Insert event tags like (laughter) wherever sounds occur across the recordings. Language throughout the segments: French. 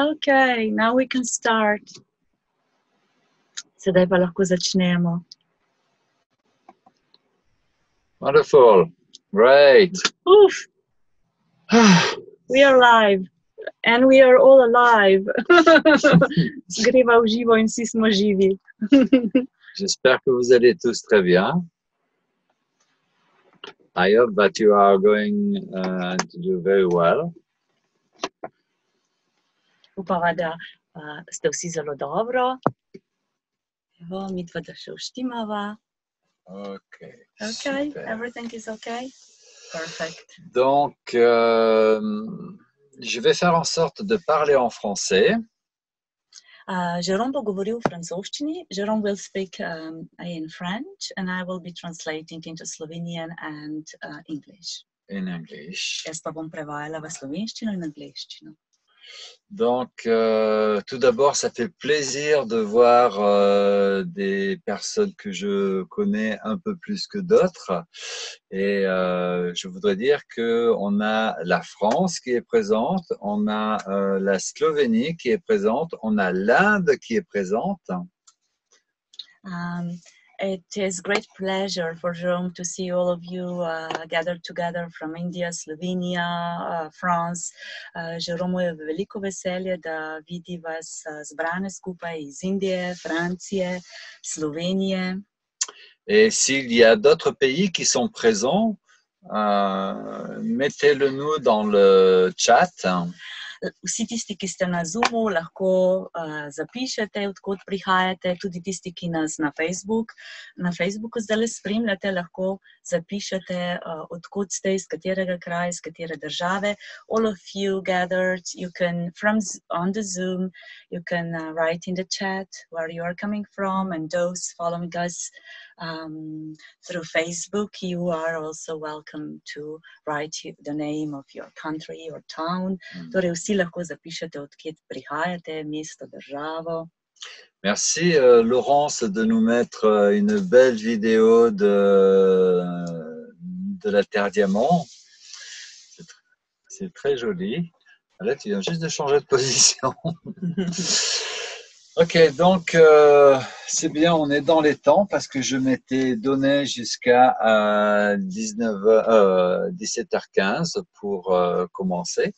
Okay, now we can start. Sedaj pa lahko začnemo. Wonderful. Great. Uf, we are live. And we are all alive. (laughs) Greva v živo in vsi smo živi. J'espère que vous allez tous très bien. I hope that you are going uh, to do very well. Upava, da uh, ste vsi zelo dobro. Evo, mi dva da še vštimava. Ok. Okay, super. everything is okay? Perfect. Donc, euh, je vais faire en sorte de parler en français. Uh, Jerome bo govoril v francoščini. Jerome will speak um, in French and I will be translating into Slovenian and uh, English. in English. Jaz pa bom prevajala v slovenščino in angliščino. Donc, euh, tout d'abord, ça fait plaisir de voir euh, des personnes que je connais un peu plus que d'autres. Et euh, je voudrais dire que on a la France qui est présente, on a la Slovénie qui est présente, on a l'Inde qui est présente. It is great pleasure for Jerome to see all of you uh, gathered together from India, Slovenia, uh, France. Uh, Jerome je veliko veselje, da vidi vas uh, zbrane skupaj iz Indije, Francije, Slovenije. Et s'il y a d'autres pays qui sont présents, euh, mettez-le nous dans le chat. Vsi tisti, ki ste na Zoomu, lahko uh, zapišete, odkot prihajate, tudi tisti, ki nas na, Facebook, na Facebooku zdaj spremljate, lahko zapišete, uh, odkot ste, iz katerega kraja, iz katere države. All of you gathered, you can, from on the Zoom, you can uh, write in the chat where you are coming from, and those following us um, through Facebook, you are also welcome to write the name of your country or town. Torej, vsi lahko zapišete, odkje prihajate, mesto, državo. Merci euh, Laurence de nous mettre euh, une belle vidéo de, de la Terre Diamant. C'est très joli. Là, tu viens juste de changer de position. (laughs) Ok, donc euh, c'est bien, on est dans les temps parce que je m'étais donné jusqu'à euh, 19, euh, 17h15 pour euh, commencer.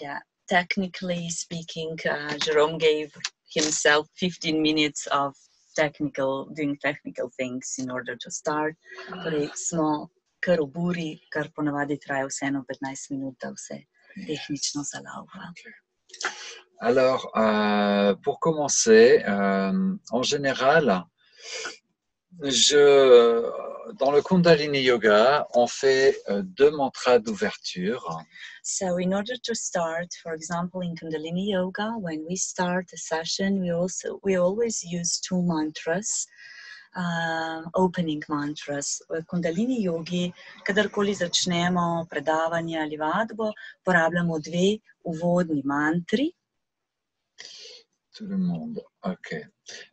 yeah, technically speaking, uh, Jerome gave himself 15 minutes of technical, doing technical things in order to start. Torej, smo kar oburi, kar ponavadi traja vseeno 15 minut, da vse tehnično zalaufa. Alors, euh, pour commencer, euh, en général, dans le Kundalini Yoga, on fait euh, deux mantras d'ouverture. So, in order to start, for example, in Kundalini Yoga, when we start a session, we also we always use two mantras, um, opening mantras. V Kundalini yogi, kadarkoli začnemo predavanje ali vadbo, porabljamo dve uvodni mantri. Tout le monde. OK.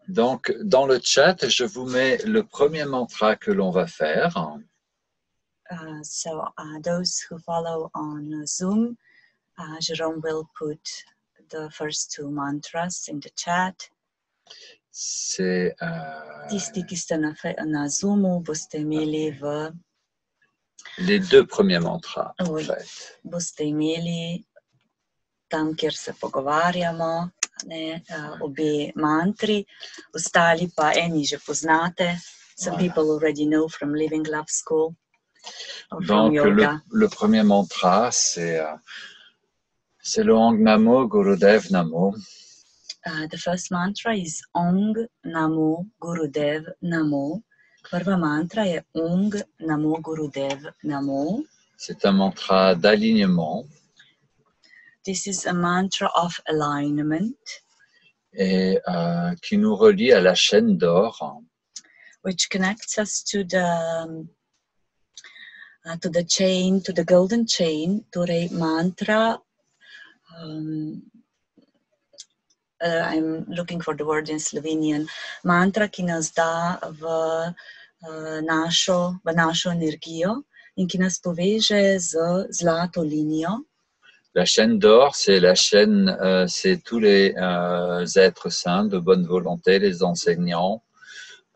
Donc, dans le chat, je vous mets le premier mantra que l'on va faire. Uh, so, uh, those who follow on Zoom, uh, Jerome will put the first two mantras in the chat. C'est euh, Tisti, ki ste na, Zoomu, boste imeli v les deux premiers mantras. En Oui. fait. boste imeli tam, kjer se pogovarjamo, ne, obe mantri, ostali pa eni že poznate. Some Voilà. people already know from Living Love School or from Donc, le, premier mantra, c'est euh, c'est le Hong Namo Gurudev Namo. Uh, the first mantra is Ong Namo Gurudev Namo. Prva mantra je Ong Namo Gurudev Namo. C'est un mantra d'alignement This is a mantra of alignment, et euh, qui nous relie à la chaîne d'or. which connects us to the um, uh, to the chain, to the golden chain, torej mantra. Um, uh, I'm looking for the word in Slovenian. Mantra, ki nas da v, uh, našo, v našo energijo in ki nas poveže z zlato linijo. La chaîne d'or, c'est la chaîne, euh, c'est tous les euh, êtres saints de bonne volonté, les enseignants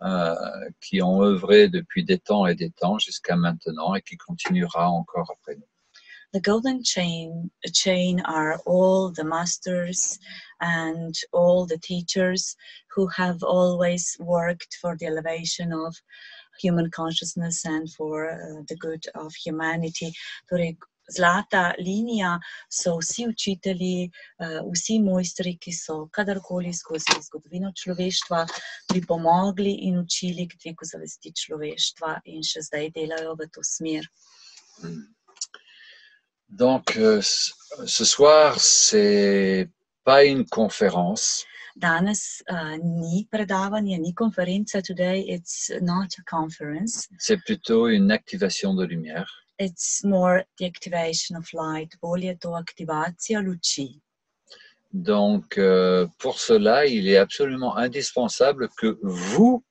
euh, qui ont œuvré depuis des temps et des temps jusqu'à maintenant et qui continuera encore après nous. The golden chain chain are all the masters and all the teachers who have always worked for the elevation of human consciousness and for uh, the good of humanity. Zlata linija so vsi učitelji, uh, vsi mojstri, ki so kadarkoli skozi zgodovino človeštva pripomogli in učili k dvigu zavesti človeštva in še zdaj delajo v to smer. Donc, euh, ce soir, c'est pas une conférence, Danes uh, ni predavanje, ni konferenca, today it's not a conference. c'est plutôt une activation de lumière. It's more the activation of light, bolj je to aktivacija luči. Donc, euh, pour cela, il est absolument indispensable que vous,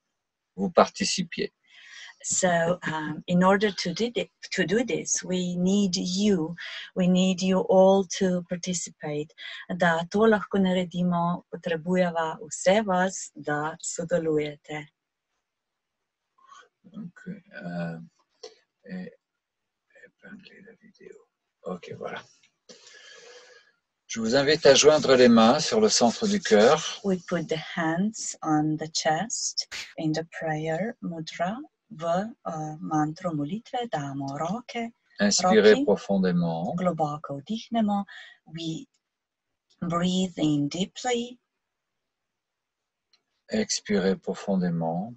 vous participiez. So, um, in order to do, thi- to do this, we need you. We need you all to participate. Da to lahko naredimo, potrebujeva vse vas, da sodelujete. Donc, euh, et- épingler la vidéo. Ok, voilà. Je vous invite à joindre les mains sur le centre du cœur. We put the hands on the chest in the prayer mudra. V uh, mantro molitve damo roke, Inspirez profondément. globoko vdihnemo. We breathe in deeply, Expirez profondément.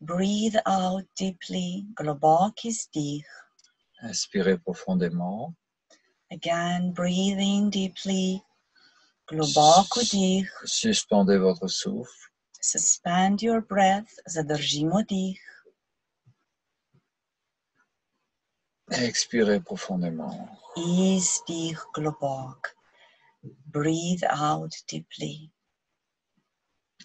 breathe out deeply, globoki vdih. Inspirez profondément. Again, breathe in deeply, globoko vdih. Suspendez votre souffle. Suspend your breath, zadržimo dih. Expirez profondément. Izdih globok. Breathe out deeply.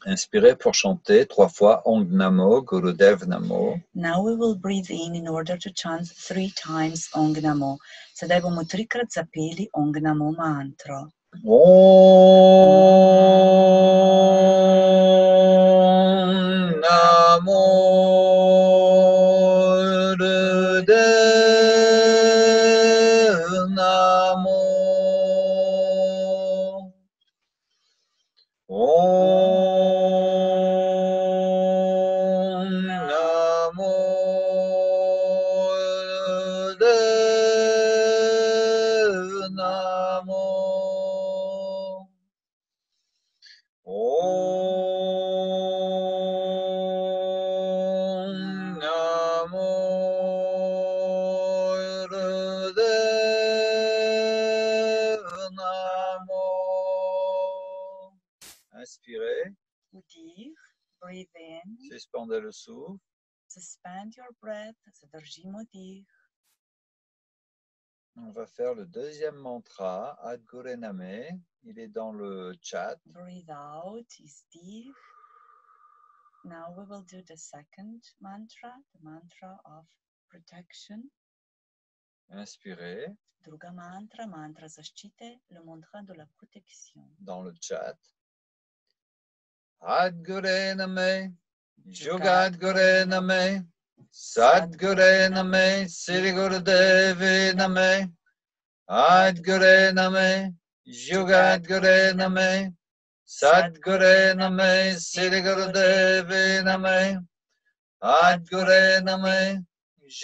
Inspirez pour chanter trois fois Ong Namo, Gurudev Namo. Now we will breathe in in order to chant three times Ong Namo. Sedaj bomo trikrat zapeli Ong Namo mantro. Om souffle. suspend your breath, zadržimo dih. On va faire le deuxième mantra, Adgure Name. Il est dans le chat. Breathe out is dih. Now we will do the second mantra, the mantra of protection. Inspirez Druga mantra, mantra zaščite, le mantra de la protection. dans le chat. Adgure Name. Yogadgure Name. Sadgure Name. Sri Gurudevi Name. Adgure Name. Yogadgure Name. Sadgure Name. Sri Gurudevi Name. Adgure Name.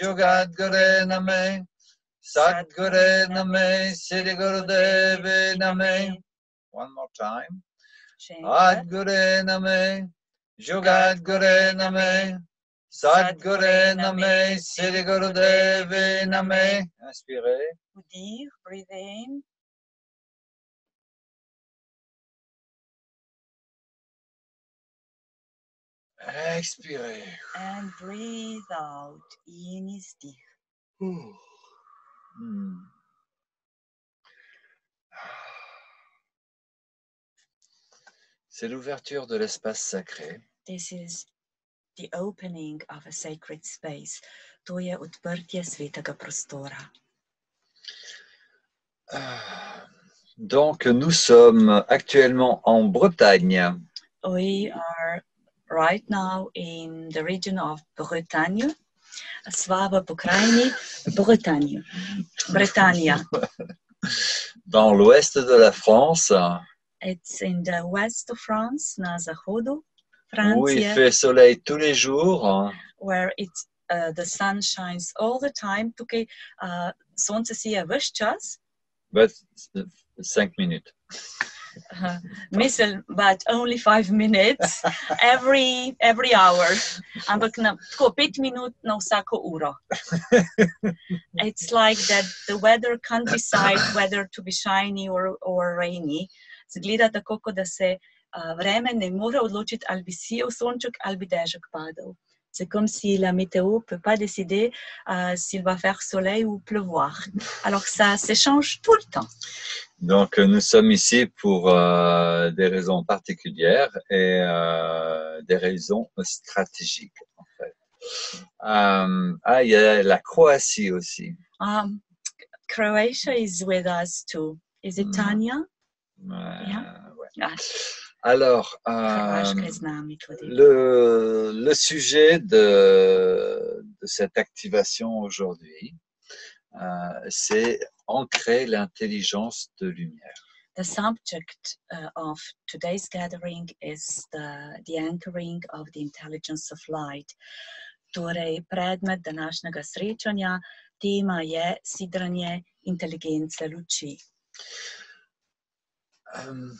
Yogadgure Name. Sadgure Name. Sri Gurudevi Name. One more time. Adgure Name. Yogadgure Name. Sadgure Name. Sri Gurudevi Name. Inspirez. Vdih, breathe in, Expirez. and breathe out. In is dih. Hmm. C'est l'ouverture de l'espace sacré. This is the opening of a sacred space. To je odprtje svetega prostora. (sighs) Donc, nous sommes actuellement en Bretagne. We are right now in the region of Bretagne. Sva v pokrajini Bretagne. Bretania. (laughs) dans l'ouest de la France, It's in the west of France, na zahodu où il fait soleil tous les jours. where it's uh, the sun shines all the time. Tukaj uh, sonce sije vse čas. But, cinq minutes. Uh, mislim, but only five minutes (laughs) every every hour. Ampak na tako pet minut na vsako uro. (laughs) It's like that the weather can't decide whether to be shiny or, or rainy. Zgleda tako, kot da se vreme ne more odločiti, ali bi sijal sonček ali bi dežek padel. C'est comme si la météo peut pas décider uh, s'il va faire soleil ou pleuvoir. Alors ça s'échange tout le temps. Donc, nous sommes ici pour euh, des raisons particulières et euh, des raisons stratégiques, en fait. Euh, ah, il y a la Croatie aussi. Um, Croatia is with us too. Is it Mm. Tanya? Euh, Yeah. ouais. Ah, Alors, euh, le, le sujet de, de cette activation aujourd'hui, euh, c'est ancrer l'intelligence de lumière. The subject uh, of today's gathering is the, the anchoring of the intelligence of light. Torej, predmet današnjega srečanja, tema je sidranje inteligence luči. Euh,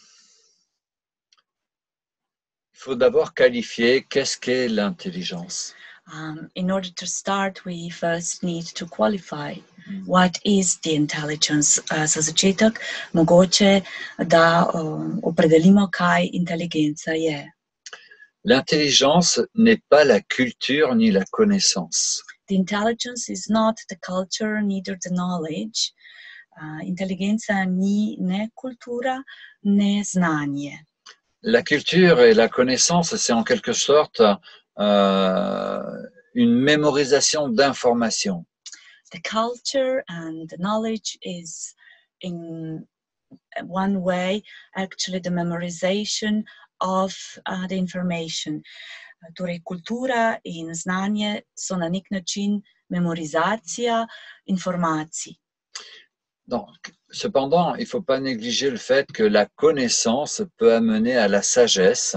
Il faut d'abord qualifier qu'est-ce qu'est l'intelligence. Um, in order to start, we first need to qualify what is the intelligence. Uh, za začetek, mogoče, da um, opredelimo, kaj inteligenca je. L'intelligence n'est pas la culture ni la connaissance. The intelligence is not the culture, neither the knowledge. Uh, inteligenca ni ne kultura, ne znanje. La culture et la connaissance, c'est en quelque sorte euh, une mémorisation d'informations. The culture and the knowledge is, in one way, actually the memorization of uh, the information. Torej, kultura in znanje so na nek način memorizacija informacij. Donc, cependant, il ne faut pas négliger le fait que la connaissance peut amener à la sagesse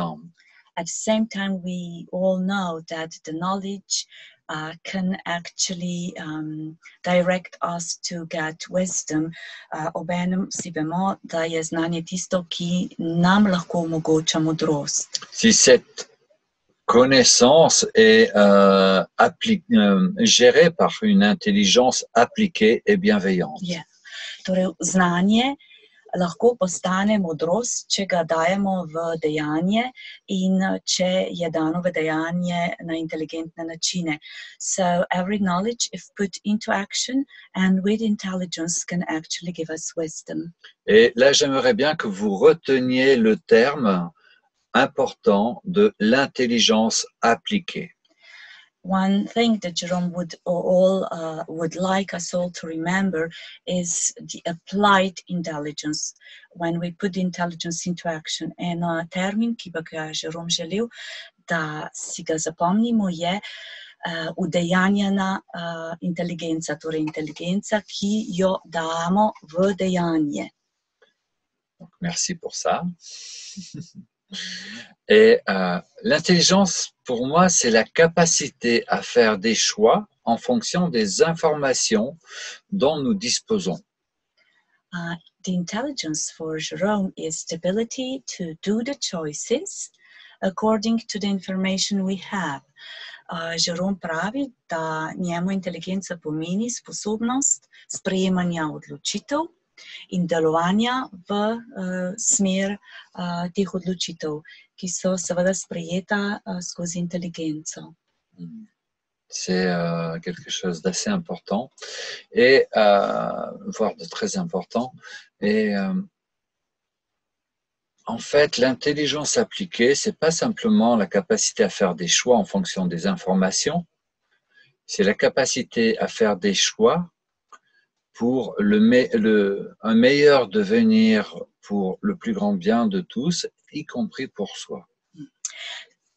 At the same time, we all know that the knowledge uh, can actually um, direct us to get wisdom. Uh, obenem si vemo, da je znanje tisto, ki nam lahko omogoča modrost. si cette connaissance est euh, euh, gérée par une intelligence appliquée et bienveillante. Je. Torej, znanje lahko postane modrost, če ga dajemo v dejanje in če je dano v dejanje na inteligentne načine. So, every knowledge, if put into action and with intelligence, can actually give us wisdom. Et là, j'aimerais bien que vous reteniez le terme important de l'intelligence appliquée. One thing that Jerome would all uh, would like us all to remember is the applied intelligence. When we put intelligence into action, en uh, termin, ki pa ga je Jerome želel, da si ga zapomnimo, je uh, udejanjena uh, inteligenca, torej inteligenca, ki jo damo v dejanje. Merci pour ça. (laughs) Et euh, l'intelligence, pour moi, c'est la capacité à faire des choix en fonction des informations dont nous disposons. Uh, the intelligence for Jerome is the ability to do the choices according to the information we have. Uh, Jerome pravi, da njemu inteligenca pomeni sposobnost sprejemanja odločitev in delovanja v uh, smer uh, teh odločitev, ki so seveda sprejeta uh, skozi inteligenco. C'est euh, quelque chose d'assez important et euh, voire de très important. Et euh, en fait, l'intelligence appliquée, c'est pas simplement la capacité à faire des choix en fonction des informations, c'est la capacité à faire des choix pour le, me- le- un meilleur devenir pour le plus grand bien de tous, y compris pour soi.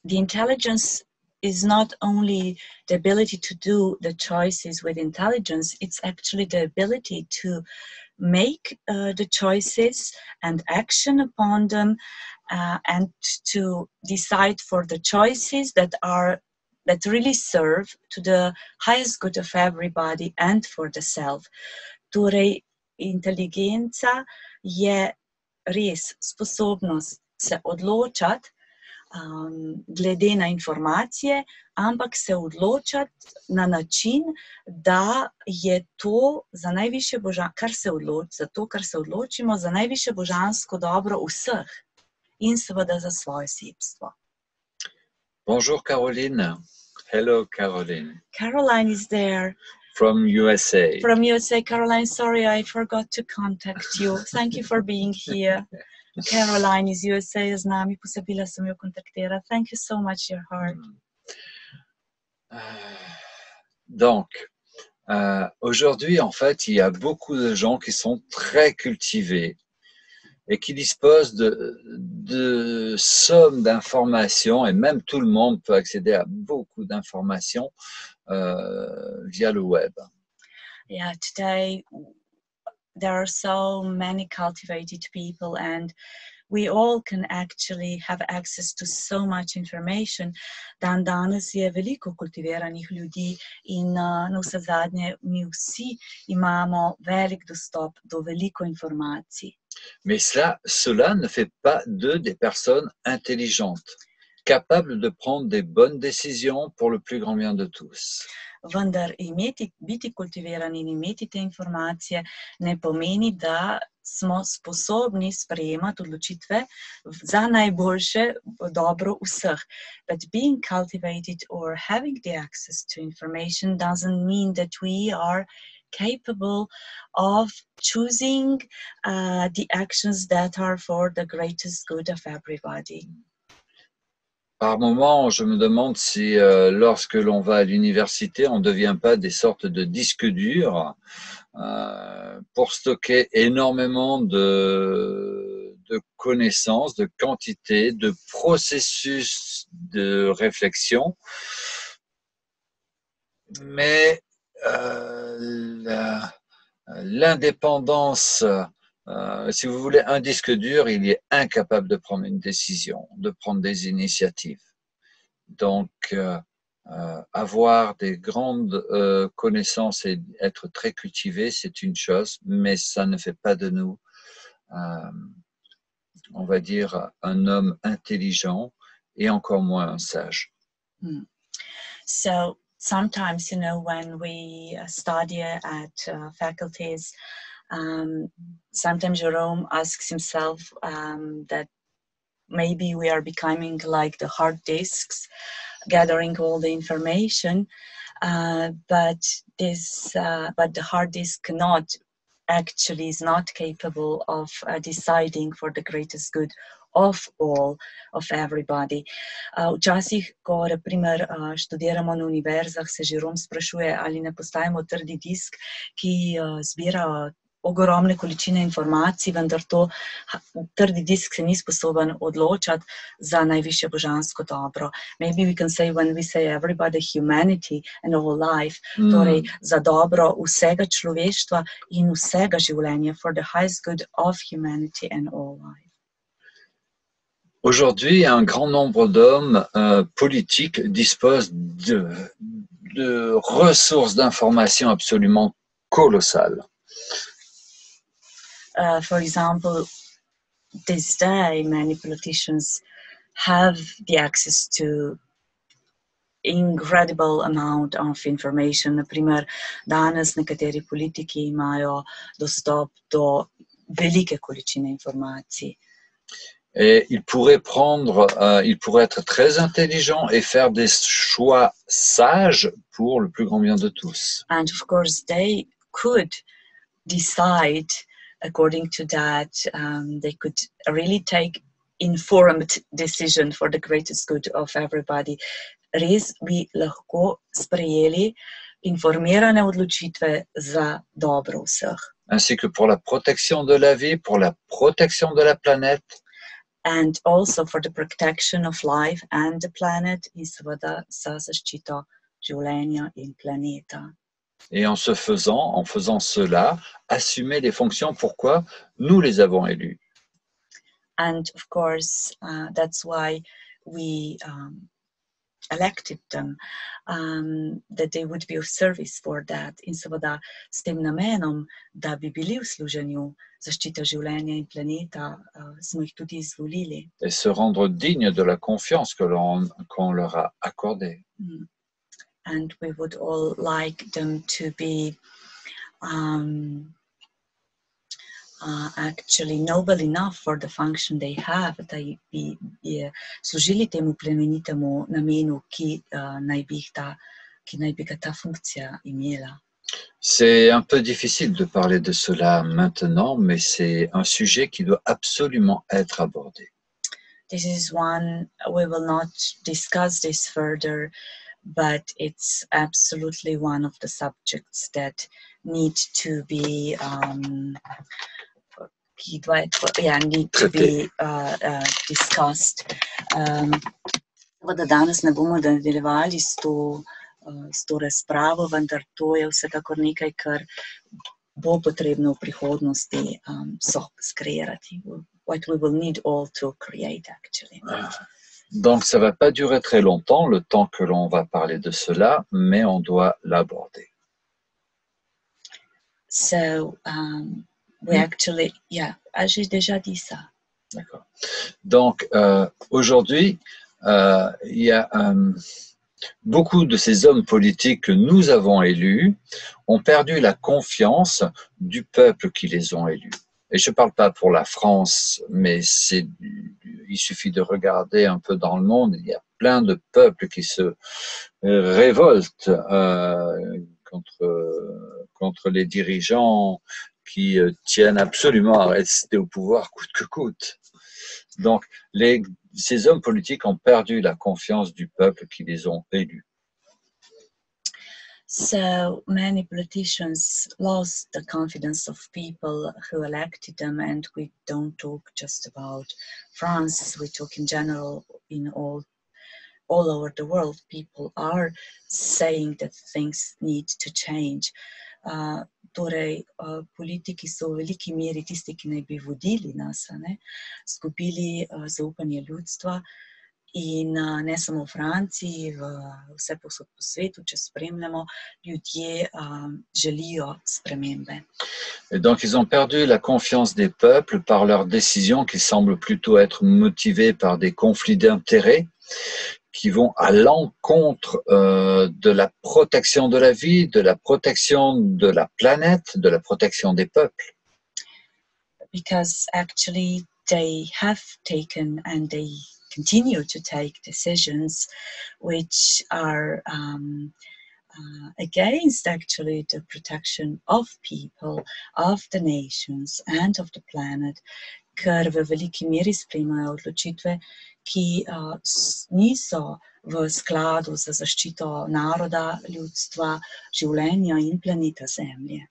The intelligence is not only the ability to do the choices with intelligence, it's actually the ability to make uh, the choices and action upon them uh, and to decide for the choices that are that really serve to the highest good of everybody and for the self. Torej, inteligenca je res sposobnost se odločati um, glede na informacije, ampak se odločati na način, da je to za najviše božansko, kar se odloči, za to, kar se odločimo, za najviše božansko dobro vseh in seveda za svoje sebstvo. Bonjour Caroline. Hello Caroline Caroline is there from USA. from USA. Caroline, sorry, I forgot to contact you. Thank you for being here. (laughs) Caroline iz USA je z nami, posebila sem jo kontaktirati. Thank you so much, your heart. Euh, Donc, euh, aujourd'hui, en fait, il y a beaucoup de gens qui sont très cultivés et qui disposent de, de sommes d'informations, et même tout le monde peut accéder à beaucoup d'informations euh, via le web. Yeah, today there are so many cultivated people, and we all can actually have access to so much information. Dan danes je veliko kultiviranih ljudi in uh, na vse zadnje mi vsi imamo velik dostop do veliko informacij. Mais cela, ne fait pas d'eux des personnes intelligentes, capables de prendre des bonnes décisions pour le plus grand bien de tous. Vendar imeti, biti kultiviran in imeti te informacije ne pomeni, da smo sposobni sprejemati odločitve za najboljše dobro vseh. But being cultivated or having the access to information doesn't mean that we are capable of choosing uh, the actions that are for the greatest good of everybody. Par moments, je me demande si euh, lorsque l'on va à l'université, on ne devient pas des sortes de disques durs euh, pour stocker énormément de, de connaissances, de quantités, de processus de réflexion. Mais l'indépendance, euh, si vous voulez, un disque dur, il est incapable de prendre une décision, de prendre des initiatives. Donc, euh, euh, avoir des grandes euh, connaissances et être très cultivé, c'est une chose, mais ça ne fait pas de nous, euh, on va dire, un homme intelligent et encore moins un sage. So sometimes, you know, when we uh, study at uh, faculties, um, sometimes Jerome asks himself um, that maybe we are becoming like the hard disks, gathering all the information, uh, but this, uh, but the hard disk cannot actually is not capable of uh, deciding for the greatest good of all, of everybody. Uh, včasih, ko naprimer uh, študiramo na univerzah, se Žirom sprašuje, ali ne postajamo trdi disk, ki uh, zbira ogromne količine informacij, vendar to trdi disk se ni sposoben odločati za najviše božansko dobro. Maybe we can say when we say everybody, humanity and all life, Hmm. torej za dobro vsega človeštva in vsega življenja, for the highest good of humanity and all life. Aujourd'hui, un grand nombre d'hommes euh, politiques disposent de, ressources d'informations absolument colossales. uh, for example, this day, many politicians have the access to incredible amount of information. Naprimer, danes nekateri politiki imajo dostop do velike količine informacij. Et ils pourraient prendre, euh, ils pourraient être très intelligents et faire des choix sages pour le plus grand bien de tous. And of course, they could decide according to that. Um, they could really take informed decision for the greatest good of everybody. Res bi lahko sprejeli informirane odločitve za dobro vseh. ainsi que pour la protection de la vie, pour la protection de la planète And also for the protection of life and the planet in seveda za zaščito življenja in planeta. et en se faisant, en faisant cela, assumer les fonctions pourquoi nous les avons élus. And of course, uh, that's why we um, elected them, um, that they would be of service for that. In seveda s tem namenom, da bi bili v služenju zaščite življenja in planeta, uh, smo jih tudi izvolili. et se rendre digne de la confiance que l'on qu'on leur a accordée. Mm. And we would all like them to be um, actually noble enough for the function they have, da bi, služili temu plemenitemu namenu, ki, uh, naj bi jih ta, naj bi ga ta imela. C'est un peu difficile de parler de cela maintenant, mais c'est un sujet qui doit absolument être abordé. This is one, we will not discuss this further, but it's absolutely one of the subjects that need to be um, ki dva- yeah, need to be uh, uh, discussed. Um, Seveda danes ne bomo nadaljevali s to, uh, s to razpravo, vendar to je vsekakor nekaj, kar bo potrebno v prihodnosti um, so skreirati. What we will need all to create actually. Donc ça va pas durer très longtemps, le temps que l'on va parler de cela, mais on doit l'aborder. So um, we actually, yeah, ah, j'ai déjà dit ça. D'accord. Donc euh, aujourd'hui, euh, il y a euh, beaucoup de ces hommes politiques que nous avons élus ont perdu la confiance du peuple qui les ont élus. Et je ne parle pas pour la France, mais c'est, il suffit de regarder un peu dans le monde. Il y a plein de peuples qui se révoltent contre, contre les dirigeants qui euh, tiennent absolument à rester au pouvoir coûte que coûte. Donc, les, ces hommes politiques ont perdu la confiance du peuple qui les ont élus. So many politicians lost the confidence of people who elected them, and we don't talk just about France. We talk in general in all all over the world. People are saying that things need to change. Torej, so v veliki meri tisti, ki naj ne, uh, zaupanje ljudstva. In ne donc, ils ont perdu la confiance des peuples par leurs décisions qui semblent plutôt être motivées par des conflits d'intérêts qui vont à l'encontre euh, de la protection de la vie, de la protection de la planète, de la protection des peuples. because actually they have taken and they continue to take decisions which are um, uh, against actually the protection of people, of the nations, and of the planet, ker v veliki meri sprejemajo odločitve, ki uh, niso v skladu za zaščito naroda, ljudstva, življenja in planeta Zemlje.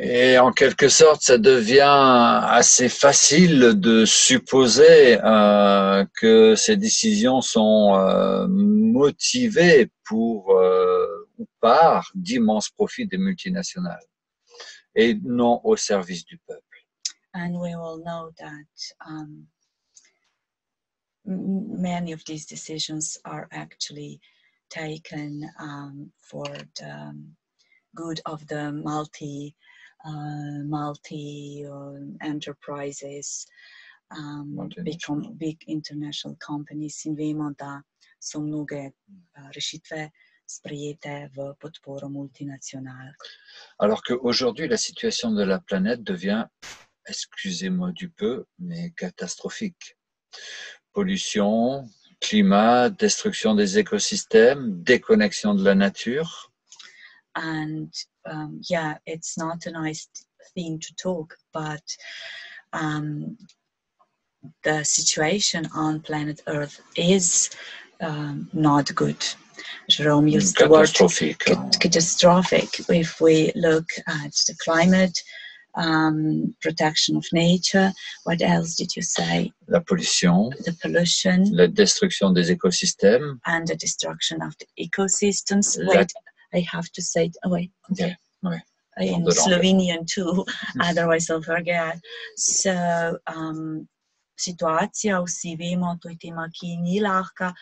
Et en quelque sorte, ça devient assez facile de supposer euh, que ces décisions sont euh, motivées pour euh, par d'immenses profits des multinationales et non au service du peuple. And we all know that um, many of these decisions are actually taken um, for the um, good of the multi uh, multi um, enterprises um, big, big international companies in vemo da so mnoge uh, rešitve sprejete v podporo multinacionalk. Alors qu'aujourd'hui, la situation de la planète devient, excusez-moi du peu, mais catastrophique. Pollution, climat, destruction des écosystèmes, déconnexion de la nature. and um, yeah, it's not a nice thing to talk, but um, the situation on planet Earth is um, not good. Jerome used the word catastrophic if we look at the climate, um, protection of nature. What else did you say? La pollution, The pollution la destruction des écosystèmes, and the destruction of the ecosystems. La- Wait, I have to say. Oh, wait, okay. Yeah, ouais. In Slovenian too, otherwise I'll forget. So, um, situacija, vsi vemo, to je tema, ki ni lahka,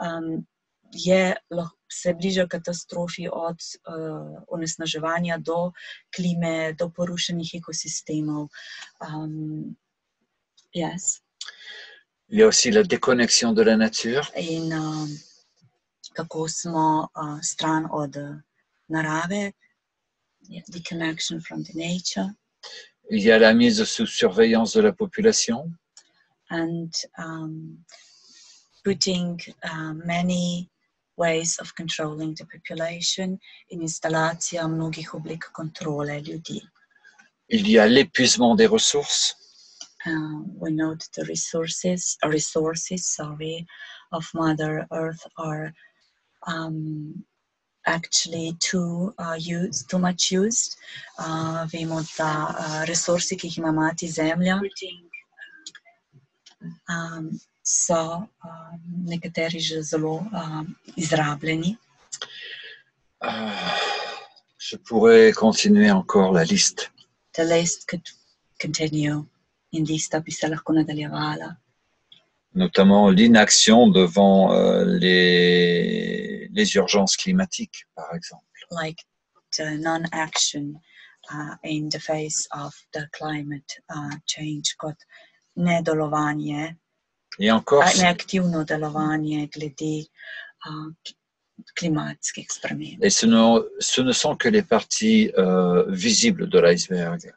um, je, se bliža katastrofi od uh, onesnaževanja do klime, do porušenih ekosistemov. Um, yes. il y a aussi la déconnexion de la nature, in um, kako smo uh, stran od uh, narave, yeah, the connection from the nature, il y a la mise sous surveillance de la population, and um, putting uh, many ways of controlling the population in instalacija mnogih oblik kontrole ljudi. il y a l'épuisement des ressources, Uh, we know that the resources, uh, resources, sorry, of Mother Earth are um, actually too uh, used, too much used. Uh, vemo, da uh, resursi, ki jih ima mati Zemlja, um, so uh, nekateri že zelo um, izrabljeni. Ah, je pourrais continuer encore la liste. The list could continue in lista bi se lahko nadaljevala. notamment l'inaction devant euh, les, les urgences climatiques, par exemple. like the non-action uh, in the face of the climate uh, change kot nedelovanje, encore, neaktivno delovanje glede uh, klimatskih sprememb. et ce ne, ce ne sont que les parties euh, visibles de l'iceberg.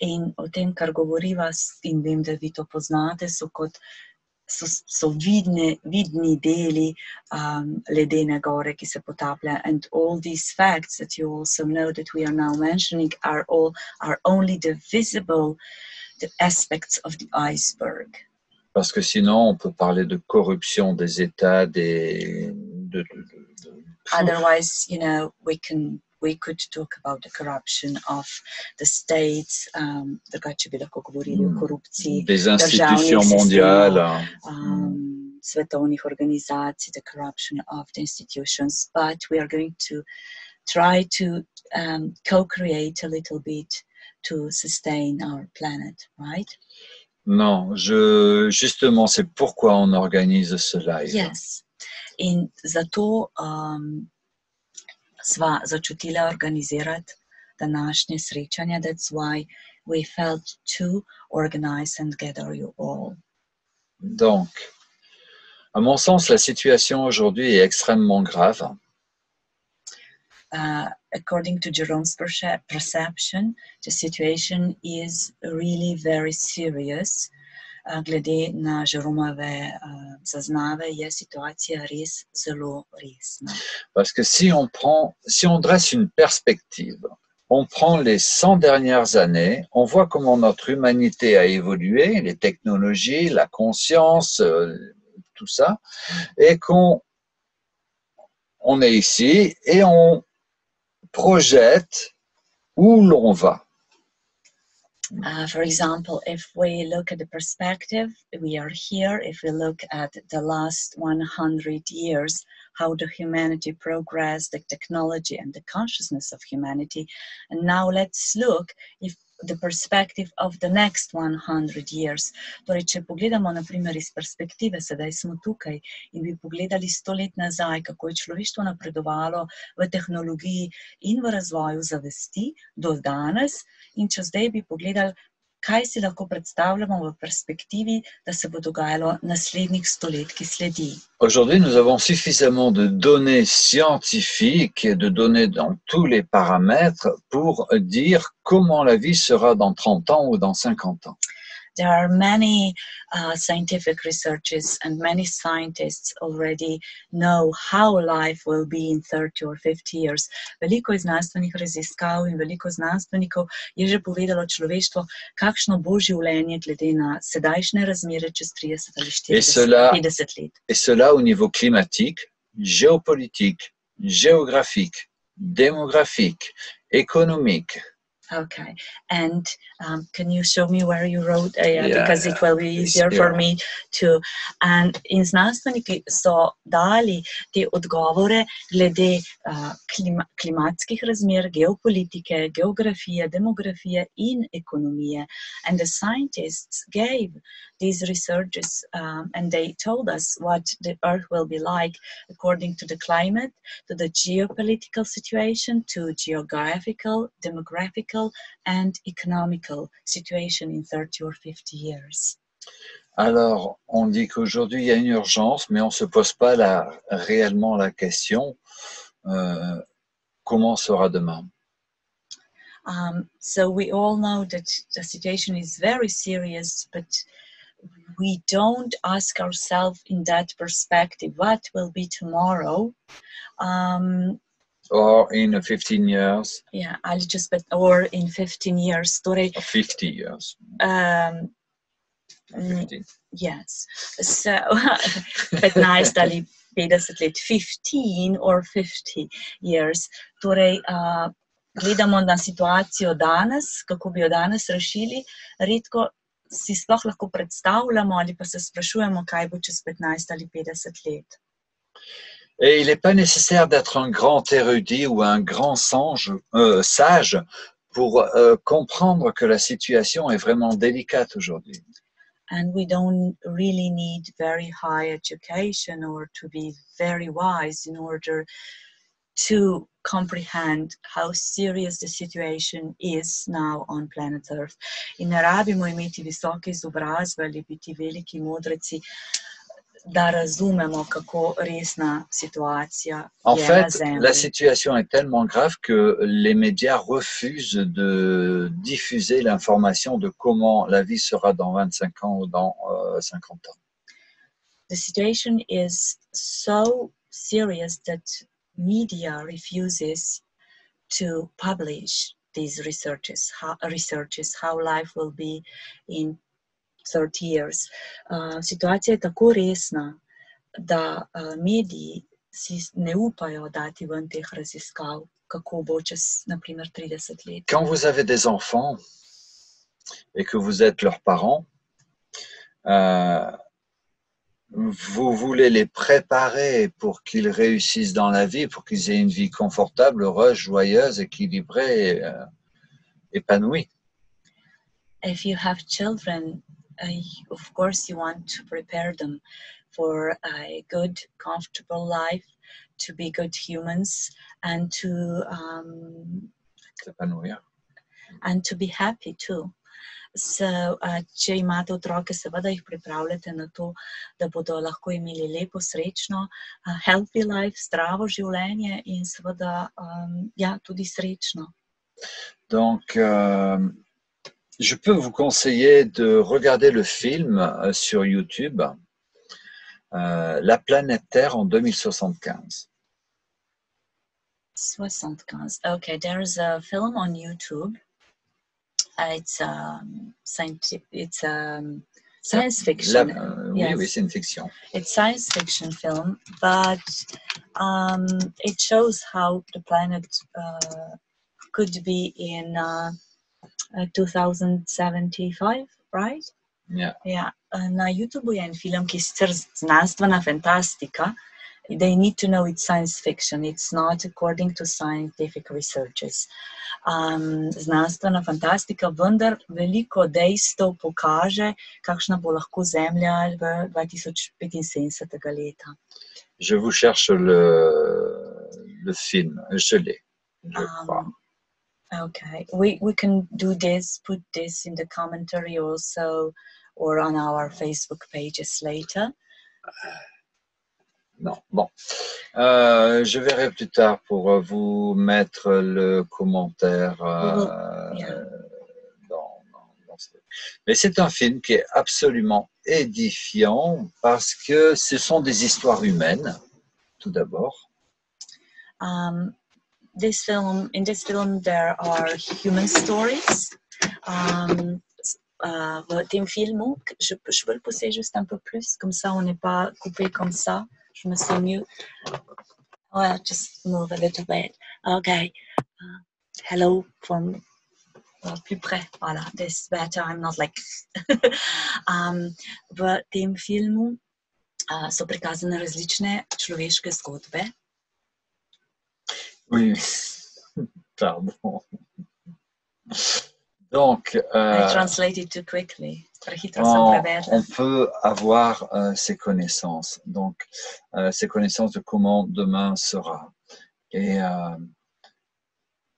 In o tem, kar govoriva, in vem, da vi to poznate, so kot so, so vidne, vidni deli um, ledene gore, ki se potaplja. And all these facts that you also know that we are now mentioning are all are only the visible the aspects of the iceberg. Parce que sinon, on peut parler de corruption des États, des, de, de- de- Otherwise, you know, we can we could talk about the corruption of the states. Um, drugače bi lahko govorili o Mm. korupciji des institutions Državnih mondiales. sistemov. um, svetovnih organizacij, the corruption of the institutions. But we are going to try to um, co-create a little bit to sustain our planet, right? Non, je, justement, c'est pourquoi on organise ce live. Yes. In zato um, sva začutila organizirati današnje srečanje. That's why we felt to organize and gather you all. Donc, à mon sens, la situation aujourd'hui est extrêmement grave. Uh, according to Jerome's perce- perception, the situation is really very serious. Uh, glede na Jeromove uh, zaznave, je situacija res zelo resna. Parce que si on prend, si on dresse une perspective, on prend les 100 dernières années, on voit comment notre humanité a évolué, les technologies, la conscience, euh, tout ça, et qu'on on est ici et on projette où l'on va. Uh, for example, if we look at the perspective, we are here. If we look at the last 100 years, how the humanity progressed, the technology and the consciousness of humanity. And now let's look if the perspective of the next 100 years. Torej, če pogledamo naprimer iz perspektive, sedaj smo tukaj in bi pogledali sto let nazaj, kako je človeštvo napredovalo v tehnologiji in v razvoju zavesti do danes, in če zdaj bi pogledali, kaj si lahko predstavljamo v perspektivi, da se bo dogajalo naslednjih stolet, ki sledi. Aujourd'hui, nous avons suffisamment de données scientifiques de données dans tous les paramètres pour dire comment la vie sera dans 30 ans ou dans 50 ans. There are many uh, scientific researches and many scientists already know how life will be in 30 or 50 years. Veliko je znanstvenih raziskav in veliko znanstvenikov je že povedalo človeštvo, kakšno bo življenje glede na sedajšnje razmere čez 30 ali 40, cela- 50 let. Et cela au niveau climatique, géopolitique, géographique, démographique, économique. Okay. And um, can you show me where you wrote? Uh, yeah, Yeah, because it will be easier for me to. And in znanstveniki so dali te odgovore glede uh, klima, klimatskih razmer, geopolitike, geografije, demografije in ekonomije. And the scientists gave these researches um, and they told us what the Earth will be like according to the climate, to the geopolitical situation, to geographical, demographical, and economical situation in 30 or 50 years. Alors, on dit qu'aujourd'hui, il y a une urgence, mais on se pose pas la, réellement la question euh, comment sera demain Um, so we all know that the situation is very serious, but we don't ask ourselves in that perspective what will be tomorrow. Um, Or in 15 years, yeah, I'll just bet, or in 15 years. Or 50 years, um, or Mm. 50. Yes. So 15 ali 50 let, 15 or 50 years. Torej, uh, gledamo na situacijo danes, kako bi jo danes rešili. Redko si sploh lahko predstavljamo ali pa se sprašujemo, kaj bo čez 15 ali 50 let. Et il n'est pas nécessaire d'être un grand érudit ou un grand sage, euh, sage pour euh, comprendre que la situation est vraiment délicate aujourd'hui. And we don't really need very high education or to be very wise in order to comprehend how serious the situation is now on planet Earth. In ne rabimo imeti visoke izobrazbe ali biti veliki modreci, da razumemo, kako resna situacija En je na fait, la situation est tellement grave que les médias refusent de diffuser l'information de comment la vie sera dans 25 ans ou dans euh, 50 ans. The situation is so serious that media refuses to publish these researches, how, researches, how life will be in 30 years. Uh, situacija je tako resna, da uh, mediji si ne upajo dati ven teh raziskav, kako bo čez, naprimer, 30 let. Quand vous avez des enfants et que vous êtes leurs parents, euh, vous voulez les préparer pour qu'ils réussissent dans la vie, pour qu'ils aient une vie confortable, heureuse, joyeuse, équilibrée, et, euh, épanouie. if you have children, uh, of course, you want to prepare them for a good, comfortable life, to be good humans, and to um, S'épanouir. and to be happy too. Uh, če imate otroke, seveda jih pripravljate na to, da bodo lahko imeli lepo, srečno, healthy life, zdravo življenje in seveda ja, tudi srečno. Donc, euh, je peux vous conseiller de regarder le film euh, sur YouTube, euh, La planète Terre en 2075. 75. Okay, there's a film on YouTube. Uh, it's um, scientific. It's um, science La- fiction. euh, Oui, Yes. oui, c'est une fiction. It's science fiction film, but um, it shows how the planet uh, could be in uh, uh, 2075, right? Yeah. Yeah. na YouTubu je en film, ki je sicer znanstvena fantastika. They need to know it's science fiction. It's not according to scientific researches. Um, znanstvena fantastika, vendar veliko dejstev pokaže, kakšna bo lahko Zemlja v 2075. leta. Je vous cherche le, le film. Je l'ai, je crois. Um, okay, we, we can do this, put this in the commentary also, or on our Facebook pages later. Non, bon. Euh, je verrai plus tard pour vous mettre le commentaire. euh, Yeah. dans- dans- dans ce- Mais c'est un film qui est absolument édifiant parce que ce sont des histoires humaines, tout d'abord. Um, this film, in this film, there are human stories. Um, uh, filmu, je, je peux le pousser juste un peu plus, comme ça on n'est pas coupé comme ça. Je me suis mute. Oh, I'll just move a little bit. Okay. Uh, hello from uh, plus près. Voilà, this better. I'm not like. (laughs) um, v tem filmu uh, so prikazane različne človeške zgodbe. Pardon. (laughs) Donc, I euh, translated too quickly. Prehitro sem on, peut avoir euh, ces connaissances, donc euh, ces connaissances de comment demain sera. Et euh,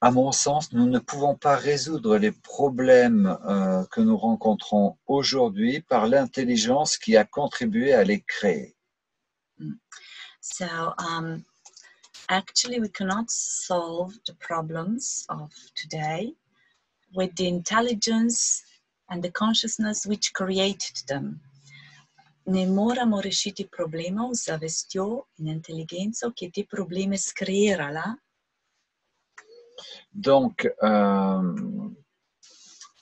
à mon sens, nous ne pouvons pas résoudre les problèmes euh, que nous rencontrons aujourd'hui par l'intelligence qui a contribué à les créer. So, um, actually, we cannot solve the problems of today with the intelligence and the consciousness which created them. Ne moramo rešiti problemov z zavestjo in inteligenco, ki je te probleme skreirala. Donc, euh,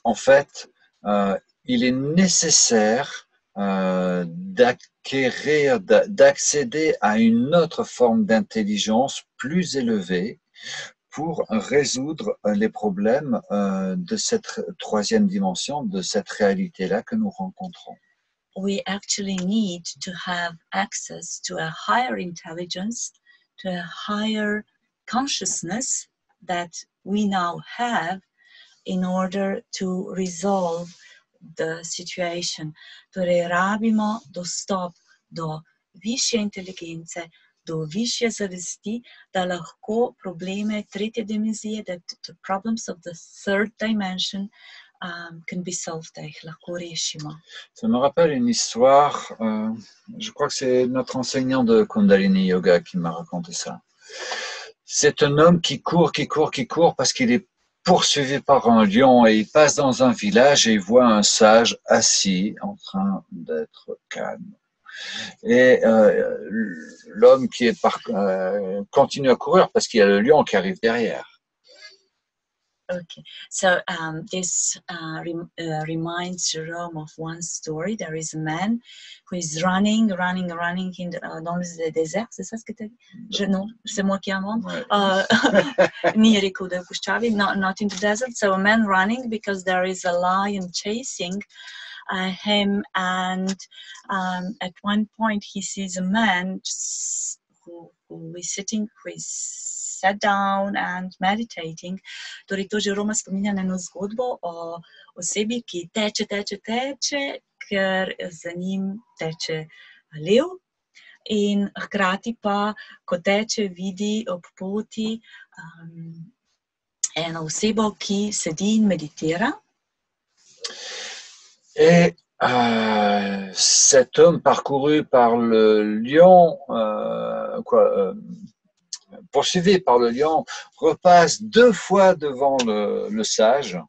en fait, euh, il est nécessaire euh, d'acquérir, d'a- d'accéder à une autre forme d'intelligence plus élevée pour résoudre euh, les problèmes euh, de cette troisième dimension, de cette réalité-là que nous rencontrons. We actually need to have access to a higher intelligence, to a higher consciousness that we now have in order to resolve the situation. Torej, rabimo dostop do višje do višje zavesti, that the problems of the third dimension um, can be solved. Ça me rappelle une histoire, euh, je crois que c'est notre enseignant de Kundalini Yoga qui m'a raconté ça. C'est un homme qui court, qui court, qui court parce qu'il est poursuivi par un lion et il passe dans un village et il voit un sage assis en train d'être calme. Et euh, l'homme qui est par, euh, continue à courir parce qu'il y a le lion qui arrive derrière. Okay, so um, this uh, rem- uh, reminds Jerome of one story. There is a man who is running, running, running in the, uh, dans le désert. C'est ça ce que tu as dit? Je, non, c'est moi qui invente. Uh, (laughs) puščavi, not, not in the desert. So a man running because there is a lion chasing uh, him, and um, at one point he sees a man who, who is sitting, who is sat down and meditating. Torej, to že Roma spominja na eno zgodbo o osebi, ki teče, teče, teče, ker za njim teče lev. In hkrati pa, ko teče, vidi ob poti um, eno osebo, ki sedi in meditira. Et euh, cet homme parcouru par le lion, euh, quoi, euh, poursuivi par le lion, repasse deux fois devant le, sage.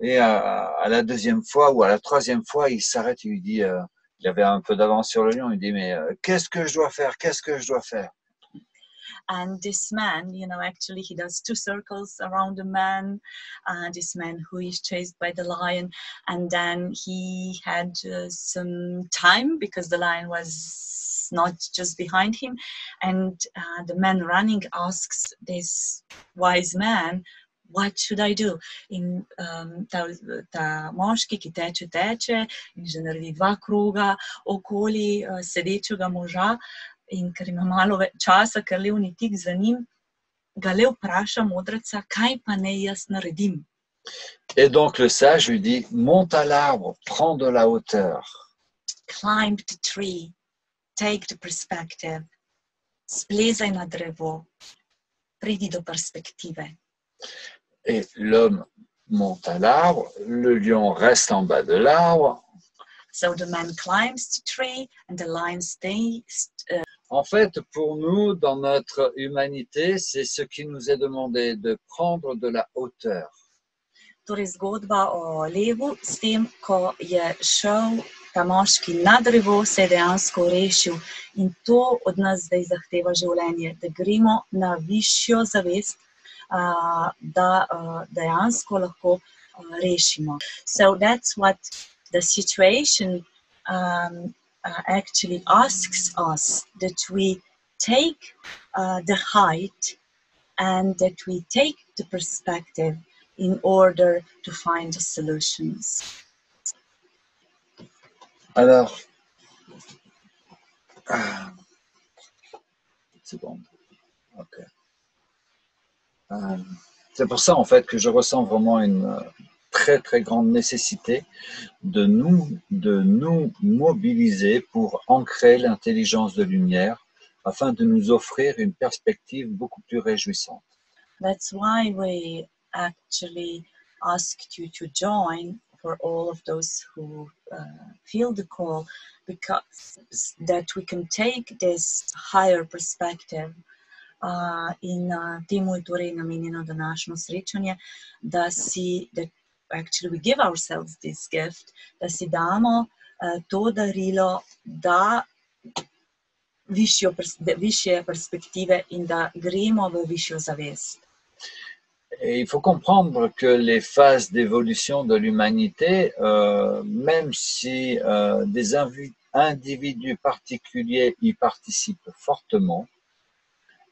Et à, à la deuxième fois ou à la troisième fois, il s'arrête et lui dit, euh, il avait un peu d'avance sur le lion, il dit, mais euh, qu'est-ce que je dois faire? Qu'est-ce que je dois faire? And this man, you know, actually he does two circles around the man, uh, this man who is chased by the lion. And then he had uh, some time because the lion was not just behind him. And uh, the man running asks this wise man, What should I do? In um, ta, ta moški, ki teče, teče in dva okoli uh, moža, in ker ima malo časa, ker lev ni tik za njim, ga lev vpraša modreca, kaj pa naj jaz naredim? Et donc le sage lui dit, monte à l'arbre, prends de la hauteur. Climb the tree, take the perspective, splezaj na drevo, pridi do perspektive. Et l'homme monte à l'arbre, le lion reste en bas de l'arbre. So the man climbs the tree and the lion stays. Uh, En fait, pour nous, dans notre humanité, c'est ce qui nous est demandé, de prendre de la hauteur. torej, zgodba o levu, s tem, ko je šel ta moški na drevo, se je dejansko rešil. In to od nas zdaj zahteva življenje, da gremo na višjo zavest, uh, da uh, dejansko lahko uh, rešimo. So that's what the situation um, uh, actually asks us that we take uh, the height and that we take the perspective in order to find the solutions. Alors, ah, seconde. Ok. Euh, C'est pour ça en fait que je ressens vraiment une euh, très très grande nécessité de nous de nous mobiliser pour ancrer l'intelligence de lumière afin de nous offrir une perspective beaucoup plus réjouissante. That's why we actually asked you to join for all of those who uh, feel the call, because that we can take this higher perspective. Uh, in uh, temu je torej namenjeno današnjo srečanje, da si, da actually we give ourselves this gift, da si damo uh, to darilo, da višjo, višje perspektive in da gremo v višjo zavest. Et il faut comprendre que les phases d'évolution de l'humanité, euh, même si euh, des individus particuliers y participent fortement,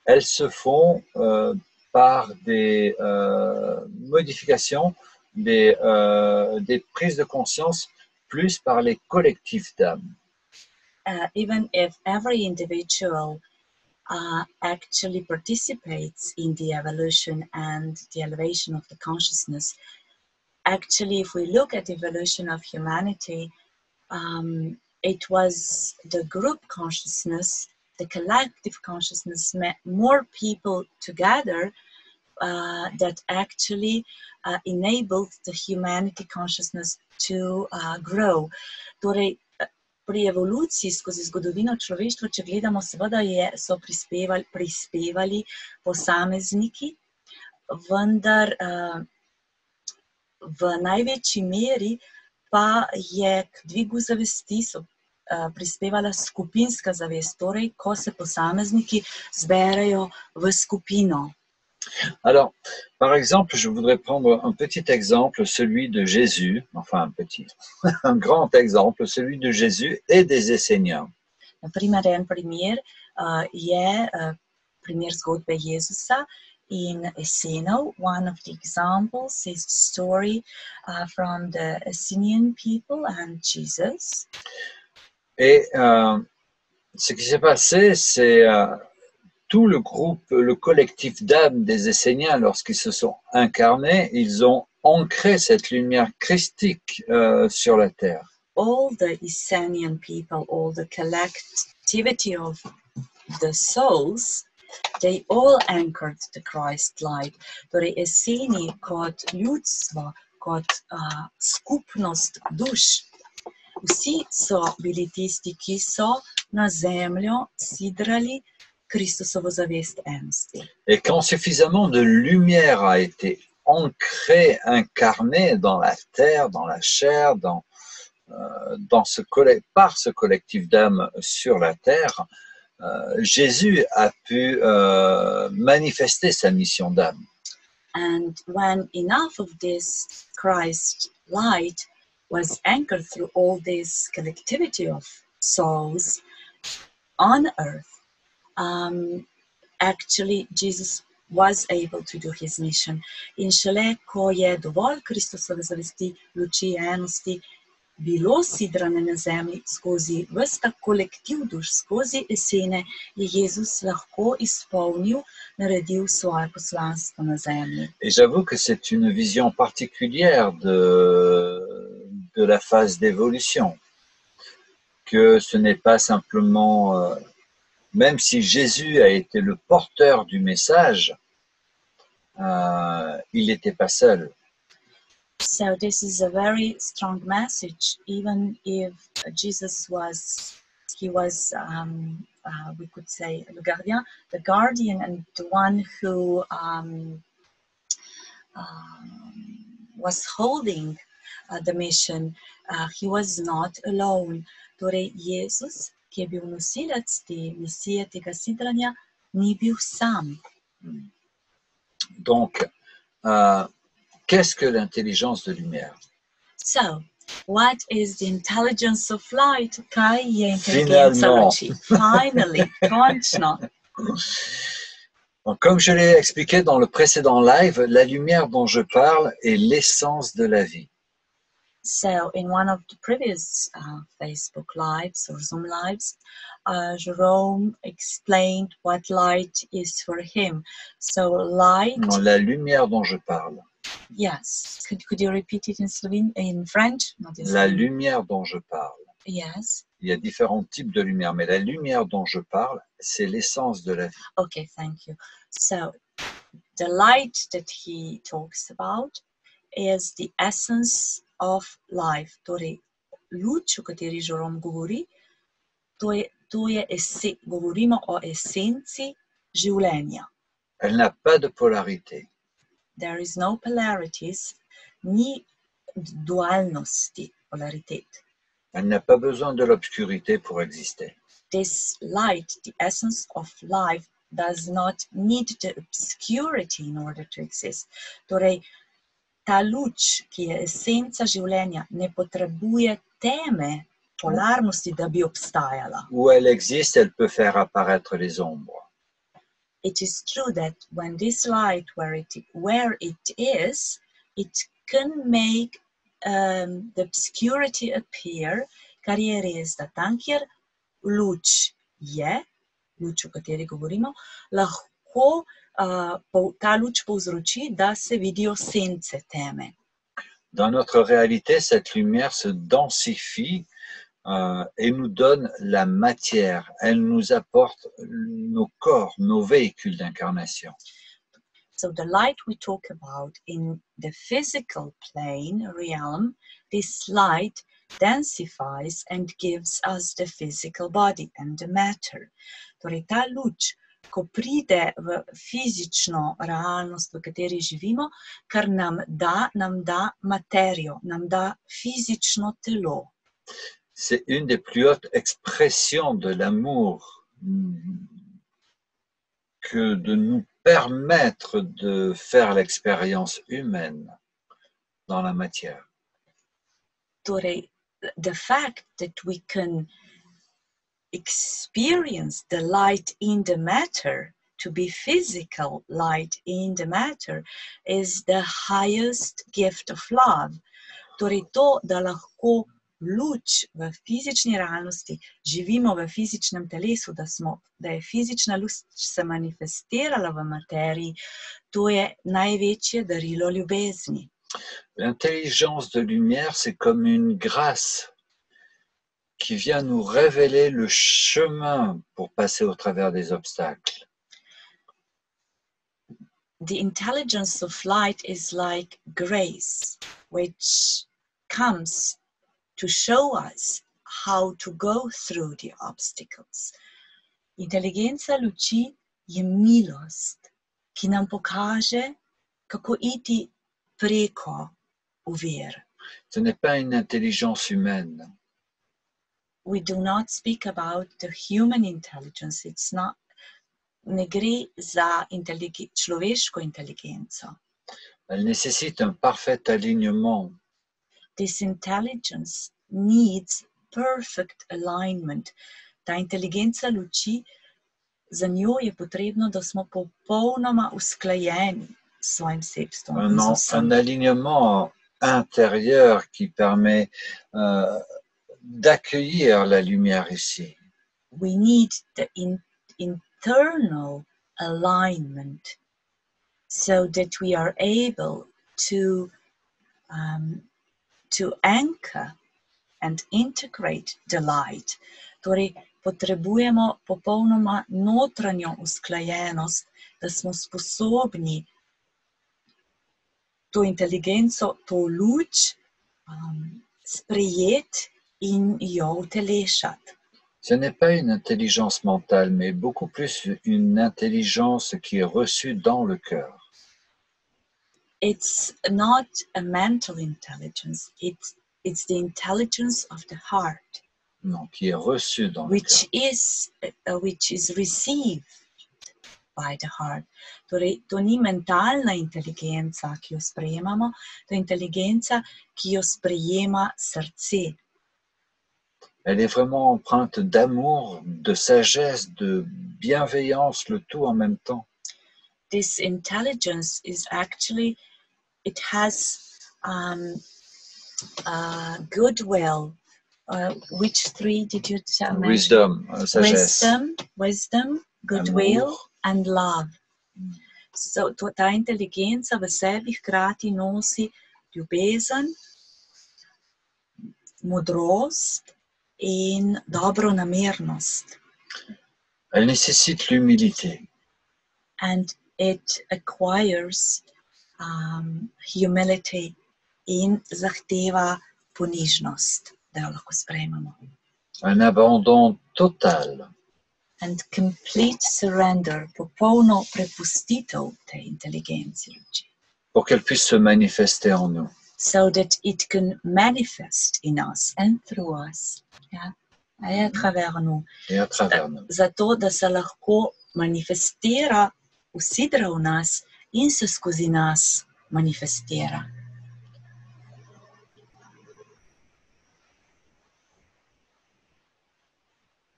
elles se font euh, par des euh, modifications, des, euh, des prises de conscience, plus par les collectifs d'âmes. uh, even if every individual uh, actually participates in the evolution and the elevation of the consciousness, actually, if we look at the evolution of humanity, um, it was the group consciousness, the collective consciousness, met more people together uh, that actually uh, enabled the humanity consciousness to uh, grow. Torej, pri evoluciji skozi zgodovino človeštva, če gledamo, seveda je, so prispevali, prispevali posamezniki, vendar uh, v največji meri pa je k dvigu zavesti so, uh, prispevala skupinska zavest, torej ko se posamezniki zberejo v skupino. Alors, par exemple, je voudrais prendre un petit exemple, celui de Jésus, enfin un petit, (laughs) un grand exemple, celui de Jésus et des Esséniens. Naprimer, en primer uh, je uh, primer zgodbe Jezusa in Essenov. One of the examples is the story uh, from the Essenian people and Jesus. Et euh, ce qui s'est passé, c'est euh, tout le groupe, le collectif d'âmes des Esséniens, lorsqu'ils se sont incarnés, ils ont ancré cette lumière christique euh, sur la terre. All the Essenian people, all the collectivity of the souls, they all anchored the Christ light. Torej, Esseni kot ljudstvo, kot uh, skupnost duš, vsi so bili tisti, ki so na zemljo sidrali Kristusovo zavest enosti. Et quand suffisamment de lumière a été ancrée, incarnée dans la terre, dans la chair, dans, euh, dans ce par ce collectif d'âmes sur la terre, euh, Jésus a pu euh, manifester sa mission d'âme. And when enough of this Christ light was anchored through all this collectivity of souls on earth, um, actually Jesus was able to do his mission. In šele, ko je dovolj Kristusove zavesti, luči enosti, bilo sidrane na zemlji skozi vsta kolektiv duš, skozi esene, je Jezus lahko izpolnil, naredil svoje poslanstvo na zemlji. Et j'avoue que c'est une vision particulière de, de la phase d'évolution, que ce n'est pas simplement, euh, même si Jésus a été le porteur du message, euh, il n'était pas seul. So this is a very strong message, even if Jesus was, he was, um, uh, we could say, le gardien, the guardian, and the one who um, um, was holding uh, the mission. Uh, he was not alone. Torej, ki je bil nosilec te misije, tega sidranja, ni bil sam. Donc, euh, qu'est-ce que l'intelligence de lumière So, What is the intelligence of light? Kaj je inteligenca luči? Finally, končno. Donc, comme je l'ai expliqué dans le précédent live, la lumière dont je parle est l'essence de la vie. So, in one of the previous uh, Facebook lives or Zoom lives, uh, Jerome explained what light is for him. So, light, Dans la lumière dont je parle, yes. Could, could you repeat it in Slovene, in French? Not in la lumière dont je parle. Yes. Il y a différents types de lumière, mais la lumière dont je parle, c'est l'essence de la vie. Okay, thank you. So, the light that he talks about is the essence of life. Torej, luč, o kateri Žorom govori, to je, to je ese, govorimo o esenci življenja. Elle n'a pas de polarité. There is no polarities, ni dualnosti, polaritet. Elle n'a pas besoin de l'obscurité pour exister. This light, the essence of life, does not need the obscurity in order to exist. Torej, ta luč, ki je esenca življenja, ne potrebuje teme, polarnosti, da bi obstajala. Où elle existe, elle peut faire apparaître les ombres. It is true that when this light, where it, where it is, it can make um, the obscurity appear, kar je res, da tam, kjer luč je, luč, o kateri govorimo, lahko ta luč povzroči, da se vidijo sence teme. Dans notre réalité, cette lumière se densifie euh, et nous donne la matière. Elle nous apporte nos corps, nos véhicules d'incarnation. So the light we talk about in the physical plane realm, this light densifies and gives us the physical body and the matter. Torej ta luč, ko pride v fizično realnost, v kateri živimo, kar nam da, nam da materijo, nam da fizično telo. C'est une des plus hautes expressions de l'amour mm, que de nous permettre de faire l'expérience humaine dans la matière. Torej, the fact that we can experience the light in the matter, to be physical light in the matter, is the highest gift of love. Torej, to, da lahko luč v fizični realnosti, živimo v fizičnem telesu, da, smo, da je fizična luč se manifestirala v materiji, to je največje darilo ljubezni. L'intelligence de lumière, c'est comme une grâce qui vient nous révéler le chemin pour passer au travers des obstacles. the intelligence of light is like grace, which comes to show us how to go through the obstacles. Inteligenca luči je milost, ki nam pokaže, kako iti preko ovir. Ce n'est pas une intelligence humaine, We do not speak about the human intelligence. It's not, ne gre za intelligi- človeško inteligenco. elle nécessite un parfait alignement this intelligence needs perfect alignment. Ta inteligenca luči, za njo je potrebno, da smo popolnoma usklajeni s svojim sebstvom. un, un alignement intérieur qui permet euh, d'accueillir la lumière ici. We need the in- internal alignment so that we are able to, um, to anchor and integrate the light. Torej, potrebujemo popolnoma notranjo usklajenost, da smo sposobni to inteligenco, to luč um, sprejeti in. Ce n'est pas une intelligence mentale, mais beaucoup plus une intelligence qui est reçue dans le cœur. It's not a mental intelligence, it's, it's the intelligence of the heart, Non, qui est reçue dans le which cœur. is, uh, which is received by the heart. Torej, to ni mentalna inteligenca, ki jo sprejemamo, to je inteligenca, ki jo sprejema srce. Elle est vraiment empreinte d'amour, de sagesse, de bienveillance, le tout en même temps. This intelligence is actually, it has um, uh, goodwill. Uh, which three did you tell me? Wisdom, euh, sagesse, wisdom, wisdom, goodwill, amour. and love. So, ta inteligenca v sebi hkrati nosi ljubezen, modrost in dobronamernost. Elle nécessite l'humilité. And it acquires um, humility in zahteva ponižnost, da jo lahko sprejmemo. Un abandon total. And complete surrender, popolno prepustitev tej inteligenci pour qu'elle puisse se manifester en nous. So that it can manifest in us and through us. Ja? Et à travers nous. et à travers nous. Zato, da se lahko manifestira, usidra v nas in se skozi nas manifestira.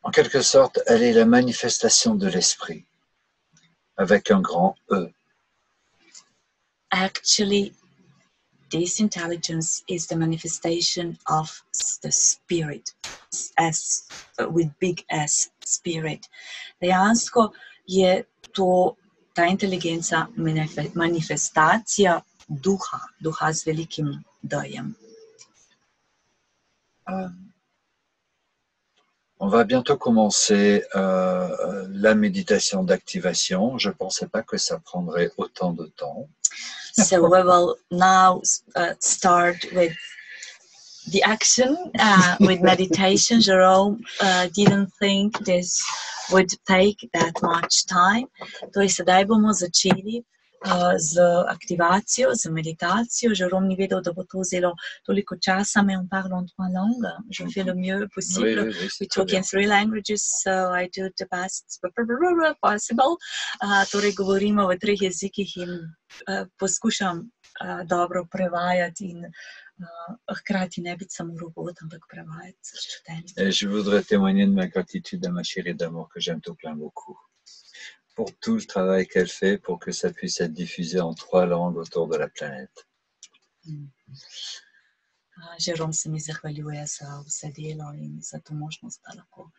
En quelque sorte, elle est la manifestation de l'esprit, avec un grand E. Actually, this intelligence is the manifestation of the spirit, S, with big S, spirit. Dejansko je to, ta inteligenca manife- manifestacija duha, duha z velikim D-jem. On va bientôt commencer euh, la méditation d'activation. Je ne pensais pas que ça prendrait autant de temps. So we will now uh, start with the action, uh, with meditation. (laughs) Jerome uh, didn't think this would take that much time. Torej, sedaj bomo začeli z aktivacijo, z meditacijo. Jerome ni vedel, da bo to vzelo toliko časa, mais on parle en trois langues. Je fais le mieux possible. oui, We c'est très talk in three languages, so I do the best possible. Uh, torej, govorimo v treh jezikih in uh, poskušam uh, dobro prevajati in uh, hkrati ne biti samo robot, ampak prevajati za študente. Et je voudrais témoigner de ma gratitude à ma chérie d'amour que j'aime tout plein beaucoup. Pour tout le travail qu'elle fait pour que ça puisse être diffusé en trois langues autour de la planète. Uh, Žerom se mi zahvaljuje za vse delo in za to možnost, da lahko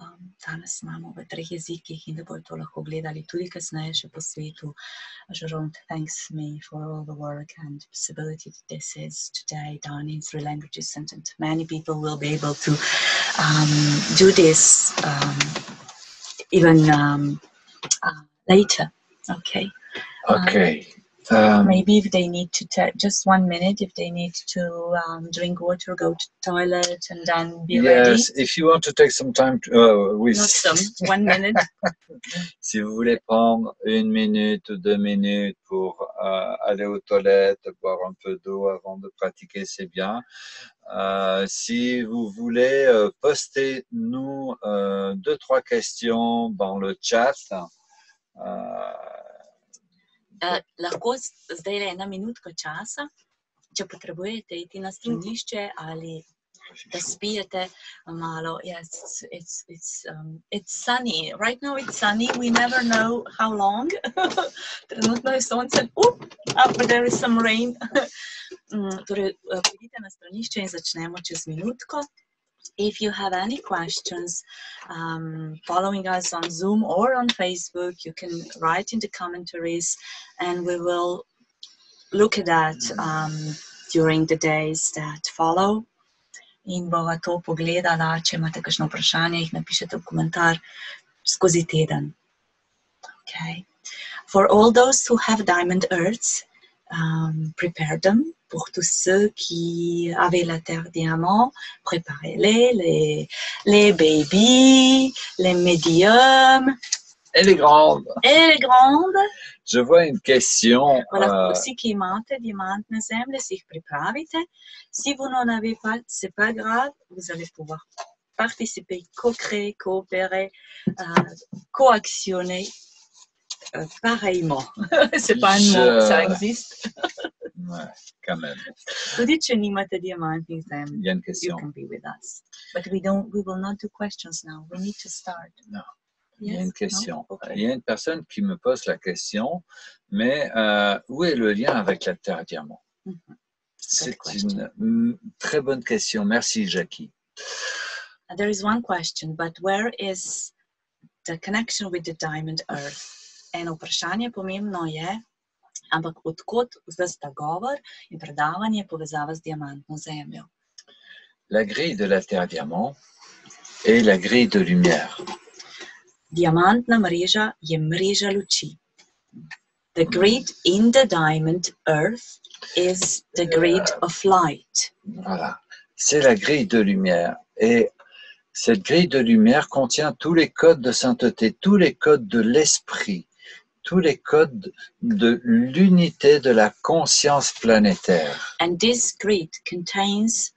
um, danes imamo v treh jezikih in da bodo to lahko gledali tudi kasneje še po svetu. Jerome thanks me for all the work and possibility that this is today done in three languages and, and many people will be able to um, do this um, even um, Ah, later. Okay. Ok. Um, Euh, Maybe if they need to take just one minute, if they need to um, drink water, go to toilet, and then be ready. yes, if you want to take some time, to, oui, Not some, one minute. (laughs) si vous voulez prendre une minute ou deux minutes pour euh, aller aux toilettes, boire un peu d'eau avant de pratiquer, c'est bien. Euh, si vous voulez euh, poster nous euh, deux trois questions dans le chat. euh, Uh, lahko zdaj le ena minutka časa, če potrebujete iti na stranišče ali da spijete malo. Yes, it's, it's, it's, um, it's sunny. Right now it's sunny. We never know how long. (laughs) Trenutno je sonce, up, up, but there is some rain. (laughs) Mm, torej, eh, pojdite na stranišče in začnemo čez minutko. If you have any questions um, following us on Zoom or on Facebook, you can write in the commentaries and we will look at that um, during the days that follow. In bova to pogledala, če imate kakšno vprašanje, jih napišete v komentar skozi teden. Okay. For all those who have diamond earths, um, prepare them. Pour tous ceux qui avaient la terre diamant, préparez-les, les, les babies, les médiums Elle est grande. et les grandes. Je vois une question. Voilà, euh, pripravite. Si vous n'en avez pas, c'est pas grave, vous allez pouvoir participer, co-créer, coopérer, euh, co-actionner euh, pareillement. (laughs) C'est pas un mot, ça existe. (laughs) Ouais, quand même. Zemlj, Il y a une you question. can be with us? But we don't, we will not do questions now. We need to start. Non. Yes? Il y a une No? question. Okay. Il y a une personne qui me pose la question, mais euh, où est le lien avec la Terre diamant? Mhm. C'est question. une mm, très bonne question. Merci, Jackie. There is one question, but where is the connection with the diamond earth? Eno vprašanje pomembno je, ampak odkot zdaj sta govor in predavanje povezava z diamantno zemljo? La grille de la Terre diamant est la grille de lumière. Diamantna mreža je mreža luči. The grid in the diamond earth is the grid of light. Voilà. C'est la grille de lumière. Et cette grille de lumière contient tous les codes de sainteté, tous les codes de l'esprit, tous les codes de l'unité de la conscience planétaire. And this grid contains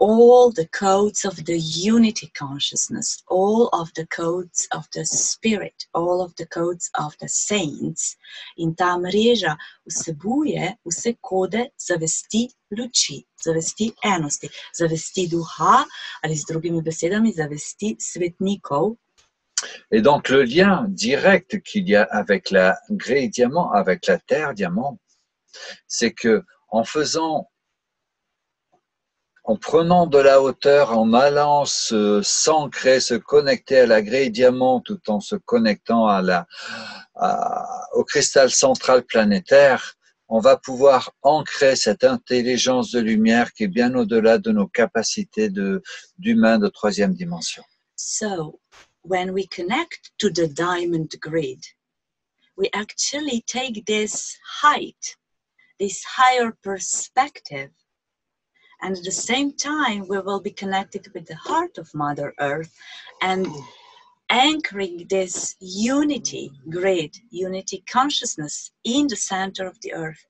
all the codes of the unity consciousness, all of the codes of the spirit, all of the codes of the saints. In ta mreža vsebuje vse kode zavesti luči, zavesti enosti, zavesti duha ali z drugimi besedami zavesti svetnikov. Et donc le lien direct qu'il y a avec la grille diamant, avec la terre diamant, c'est que en faisant, en prenant de la hauteur, en allant se s'ancrer, se connecter à la grille diamant, tout en se connectant à la, au cristal central planétaire, on va pouvoir ancrer cette intelligence de lumière qui est bien au-delà de nos capacités de d'humains de troisième dimension. So, when we connect to the diamond grid, we actually take this height, this higher perspective, and at the same time, we will be connected with the heart of Mother Earth and anchoring this unity grid, unity consciousness in the center of the earth.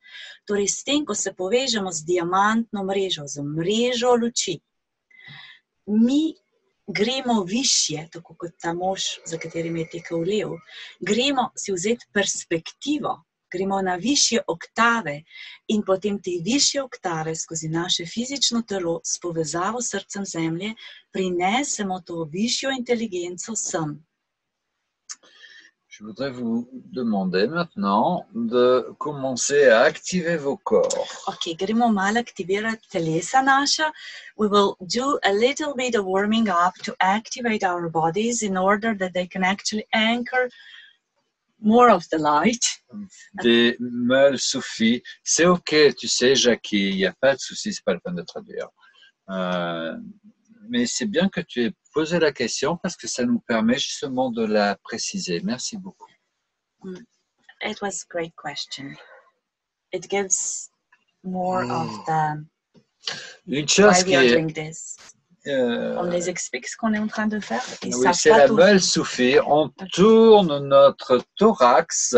Torej, se povežemo z diamantno mrežo, z mrežo luči, mi gremo višje, tako kot ta mož, za katerim je tekel lev, gremo si vzeti perspektivo, gremo na višje oktave in potem te višje oktave skozi naše fizično telo s povezavo s srcem Zemlje prinesemo to višjo inteligenco sem. Je voudrais vous demander maintenant de commencer à activer vos corps. Ok, gremo malo aktivirati telesa naša. We will do a little bit of warming up to activate our bodies in order that they can actually anchor more of the light. Des meules soufis, c'est ok, tu sais, Jackie, il n'y a pas de souci, c'est pas le peine de traduire. Euh, mais c'est bien que tu aies posé la question parce que ça nous permet justement de la préciser. Merci beaucoup. It was a great question. It gives more of the Une chose qui we are est, doing this. euh, On les explique ce qu'on est en train de faire. Ils oui, c'est la meule soufie. On tourne notre thorax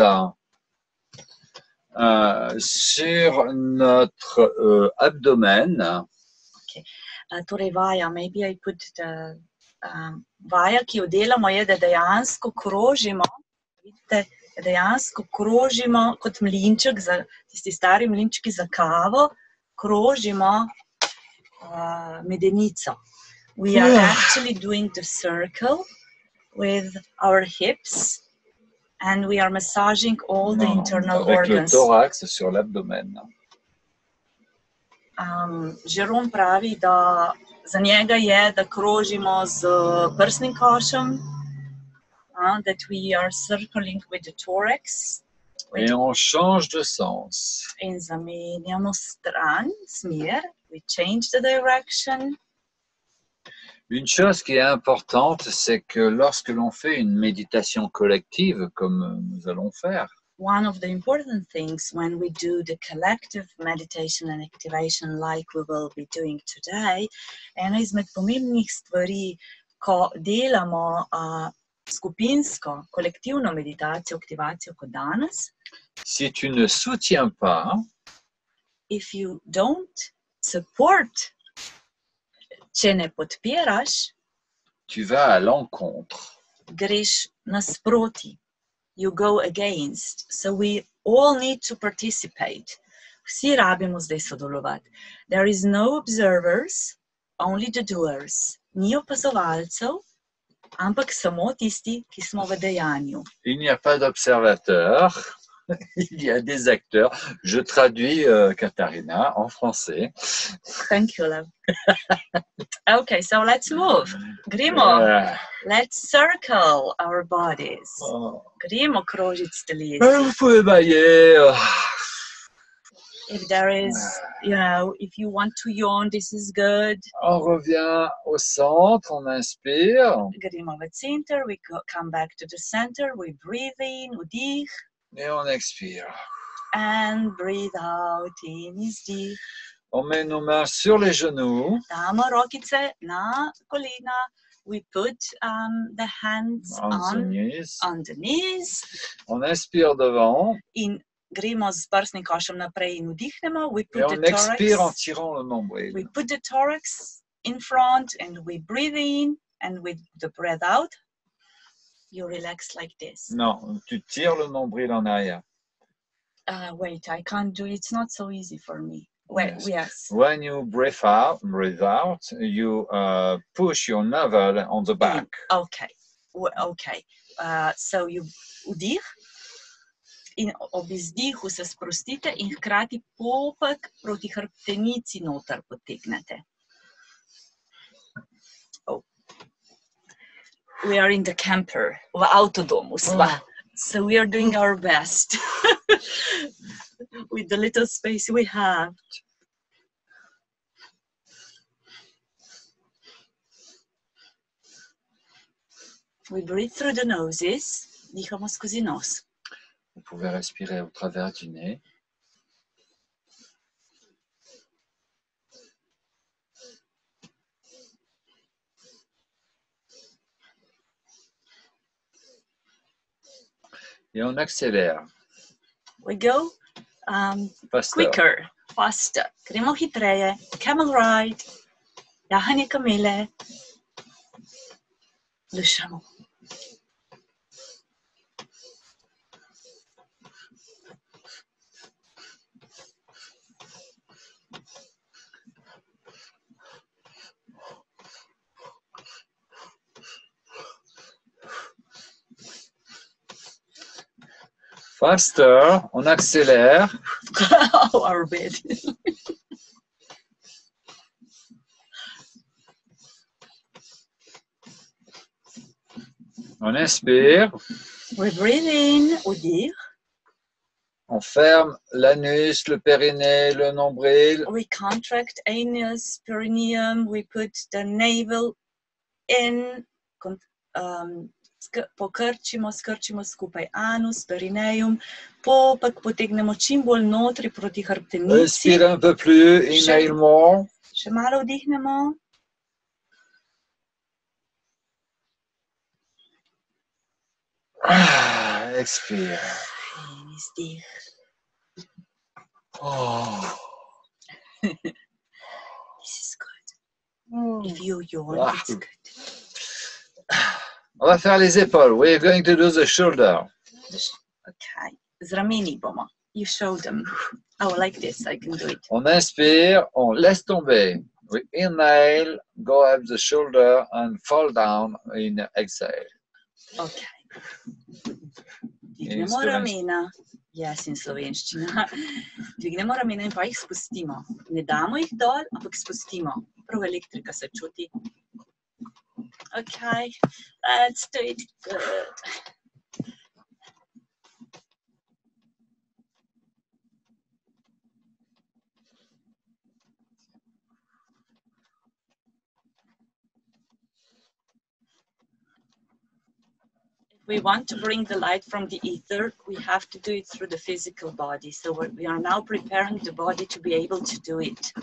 euh, sur notre euh, abdomen. Uh, torej, vaja, maybe I put the, um, vaja, ki jo delamo, je, da dejansko krožimo. Vidite, dejansko krožimo kot mlinček, za, tisti stari mlinčki za kavo, krožimo uh, medenico. We are Ah. actually doing the circle with our hips and we are massaging all the Non, internal avec le organs. thorax sur l'abdomen. Um, Žerom pravi, da za njega je, da krožimo z prsnim košem, that we are circling with the thorax Et on change de sens. in zamenjamo stran, smer, we change the direction. Une chose qui est importante, c'est que lorsque l'on fait une méditation collective, comme nous allons faire, One of the important things when we do the collective meditation and activation, like we will be doing today, ena izmed pomembnih stvari, ko delamo uh, skupinsko, kolektivno meditacijo, aktivacijo kot danes, si tu ne soutiens pas, if you don't support, če ne podpiraš, tu vas à l'encontre. greš nasproti. You go against. So we all need to participate. Vsi rabimo zdaj sodelovati. There is no observers, only the doers. Ni opazovalcev, ampak samo tisti, ki smo v dejanju. Il n'y a pas d'observateur, (laughs) il y a des acteurs. Je traduis euh, Katharina en français. Thank you, love. (laughs) okay, so let's move. Grimo, let's circle our bodies. oh. Grimo krožic teles. Euh, Vous pouvez bailler. If there is, you know, if you want to yawn, this is good. On revient au centre, on inspire Gremo v center, we go, come back to the center, we breathe in, vdih, et on expire. and breathe out in, izdih. On met nos mains sur les genoux. Damo rokice na kolena. We put um, the hands on the knees. on the knees. On inspire devant In gremo z prsnim košem naprej in vdihnemo. We et on expire en thorax. tirant le nombril. We put the thorax in front and we breathe in and with the breath out, you relax like this. Non, tu tires le nombril en arrière. Uh, wait, I can't do it. It's not so easy for me. Wait, Yes. yes. When you breathe out, breathe out, you uh, push your navel on the back. Okay. Okay. Uh, so you vdih in ob izdihu se sprostite in hkrati popek proti hrbtenici noter potegnete. We are in the camper, v avtodomu sva. So we are doing our best (laughs) with the little space we have. We breathe through the noses. Dihamo skozi nos. Vous pouvez respirer au travers du nez. Et on accélère. We go um, Faster. quicker, faster. Hitreje. Camel ride. Jahanje kamele. Lušamo. Faster, on accélère. (laughs) oh, our bed. On inspire. We breathe in. On ferme l'anus, le périnée, le nombril. We contract anus, perineum. We put the navel in. Um, pokrčimo, skrčimo skupaj anus, perineum. Popek potegnemo čim bolj notri proti hrbtenici. More. Še malo vdihnemo. Ah, expire. In izdih. Oh. (laughs) This is good. If you yawn, Ah. it's good. On va faire les épaules. We're going to do the shoulder. Okay. Z rameni bomo. You show them. Oh, like this, I can do it. On inspire, on laisse tomber. We inhale, go up the shoulder and fall down in exhale. Okay. Dvignemo slovenščini. ramena. Jaz in slovenščina. (laughs) Dvignemo ramena in pa jih spustimo. Ne damo jih dol, ampak spustimo. Prav elektrika se čuti. Okay, let's do it good. If we want to bring the light from the ether, we have to do it through the physical body. So we are now preparing the body to be able to do it.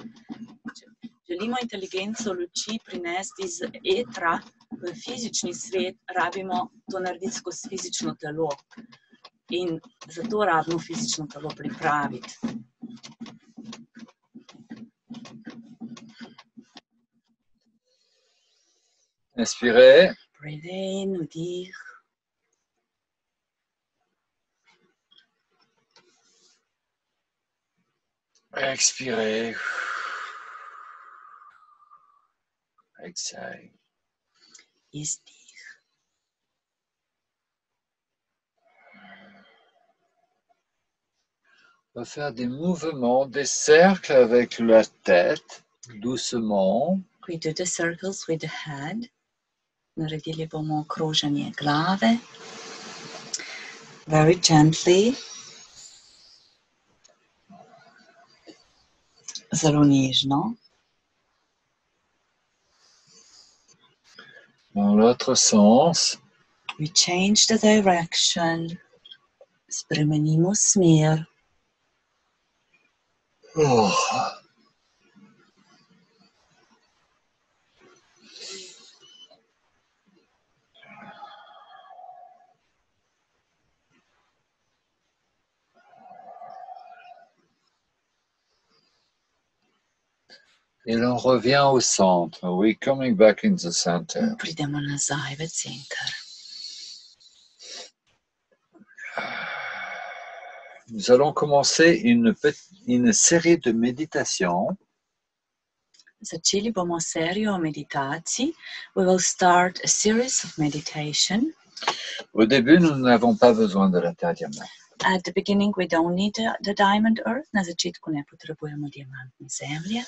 Želimo inteligenco luči prinesti iz etra v fizični svet, rabimo to narediti skozi fizično telo. In zato rabimo fizično telo pripraviti. Inspirez. Breathe in, vdih. Expirez. Exhale. On va faire des mouvements, des cercles avec la tête, doucement. We do the circles with the head. Naredili bomo kroženje glave. Very gently. Zelo nežno. Dans l'autre sens. We change the direction. Spremenimo smer. Oh. Et l'on revient au centre. We're coming back in the center. Pridemo nazaj v center. Nous allons commencer une, une série de méditations Začeli bomo serijo meditacij. We will start a series of meditation. Au début, nous n'avons pas besoin de la terre diamant. At the beginning we don't need the, the diamond earth. Na začetku ne potrebujemo diamantne zemlje.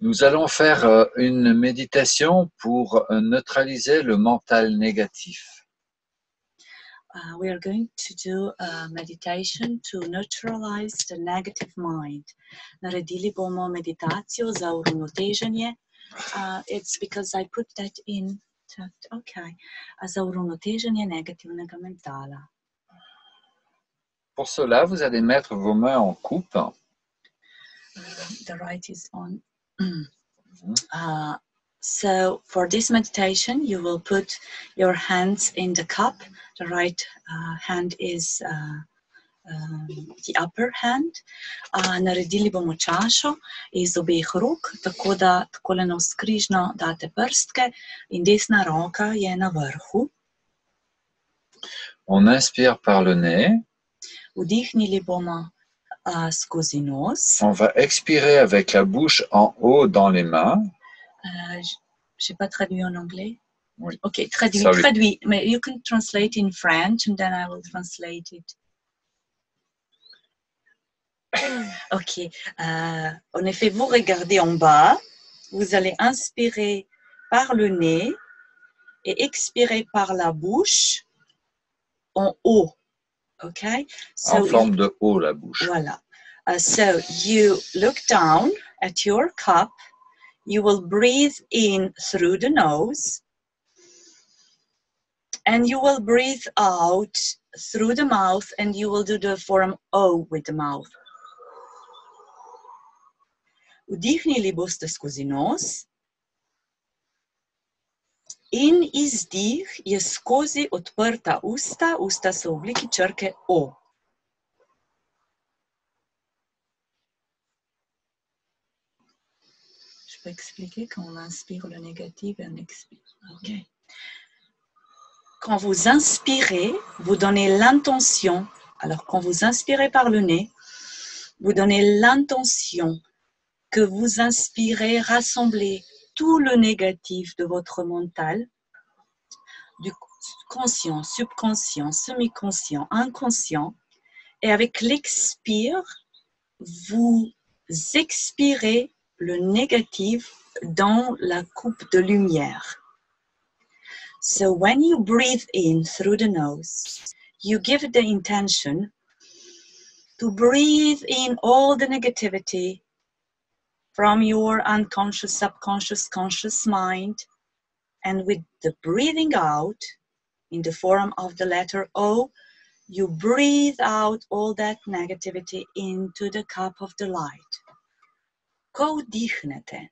Nous allons faire euh, une méditation pour euh, neutraliser le mental négatif. Uh, we are going to do a meditation to neutralize the negative mind. Naredili bomo meditacijo za uravnoteženje. Uh, it's because I put that in. Okay. Za uravnoteženje negativnega mentala. Pour cela, vous allez mettre vos mains en coupe Uh, the right is on. Uh, so for this meditation, you will put your hands in the cup. The right uh, hand is uh, um, the upper hand. Uh, naredili bomo čašo iz obeh rok, tako da takole navskrižno date prstke in desna roka je na vrhu. On inspire par le nez, Vdihnili bomo uh. On va expirer avec la bouche en haut dans les mains. Euh, j- j'ai pas traduit en anglais. Oui. Ok, traduit, Sorry. traduit. Mais you can translate in French and then I will translate it. (coughs) Ok. euh, en effet, vous regardez en bas. Vous allez inspirer par le nez et expirer par la bouche en haut. Ok. En So forme de haut, la bouche. Voila. Uh, so you look down at your cup. You will breathe in through the nose. And you will breathe out through the mouth, and you will do the form O with the mouth. Vdihnili boste skozi nos. In izdih je skozi odprta usta, usta so obliki črke O. Je peux expliquer quand on inspire le négatif et on expire. Ok. Quand vous inspirez, vous donnez l'intention. Alors, quand vous inspirez par le nez, vous donnez l'intention que vous inspirez, rassembler tout le négatif de votre mental, du conscient, subconscient, semi-conscient, inconscient. Et avec l'expire, vous expirez le négatif dans la coupe de lumière. So when you breathe in through the nose, you give the intention to breathe in all the negativity from your unconscious, subconscious, conscious mind. And with the breathing out in the form of the letter O, you breathe out all that negativity into the cup of the light. Ko vdihnete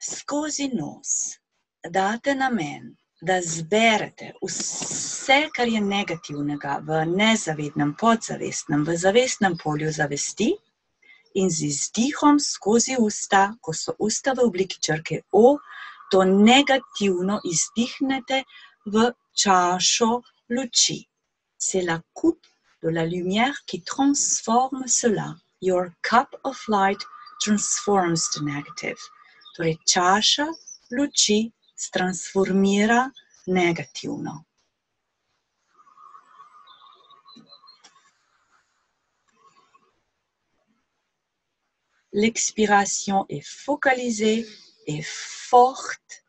skozi nos, date namen, da zberete vse, kar je negativnega v nezavednem, podzavestnem, v zavestnem polju zavesti in z izdihom skozi usta, ko so usta v obliki črke O, to negativno izdihnete v čašo luči. C'est la coupe de la lumière qui transforme cela your cup of light transforms to negative. Torej, čaša luči transformira negativno. L'expiration est focalisée et forte.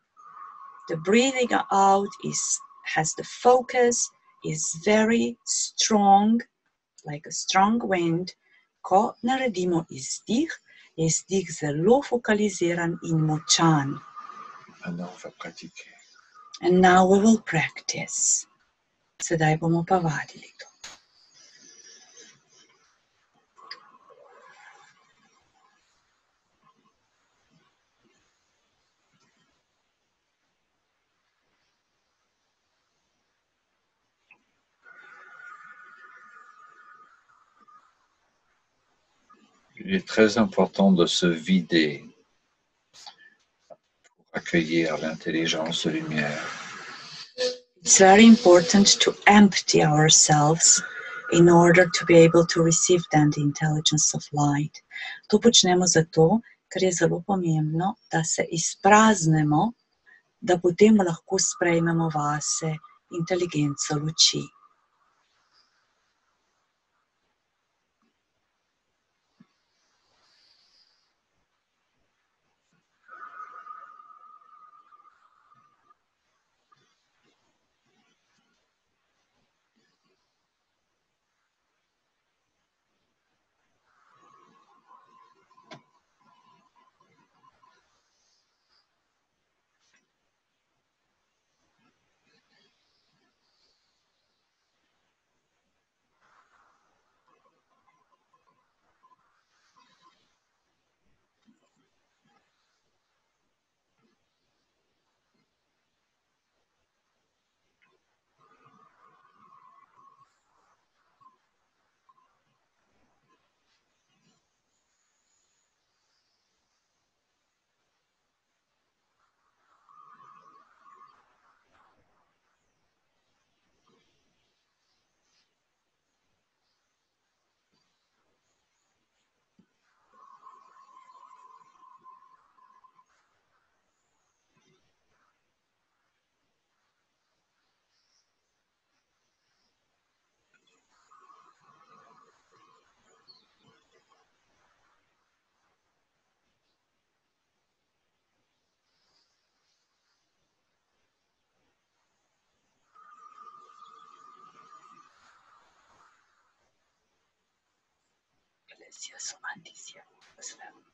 The breathing out is has the focus, is very strong, like a strong wind. Ko naredimo izdih, je izdih zelo fokaliziran in močan. Maintenant, on va pratiquer. And now we will practice. Sedaj bomo pa vadili to. Il est très important de se vider pour accueillir l'intelligence lumière. It's very important to empty ourselves in order to be able to receive then the intelligence of light. To počnemo zato, ker je zelo pomembno, da se izpraznemo, da potem lahko sprejmemo vase inteligenco luči. Palacios Galicia, Osma. Pues,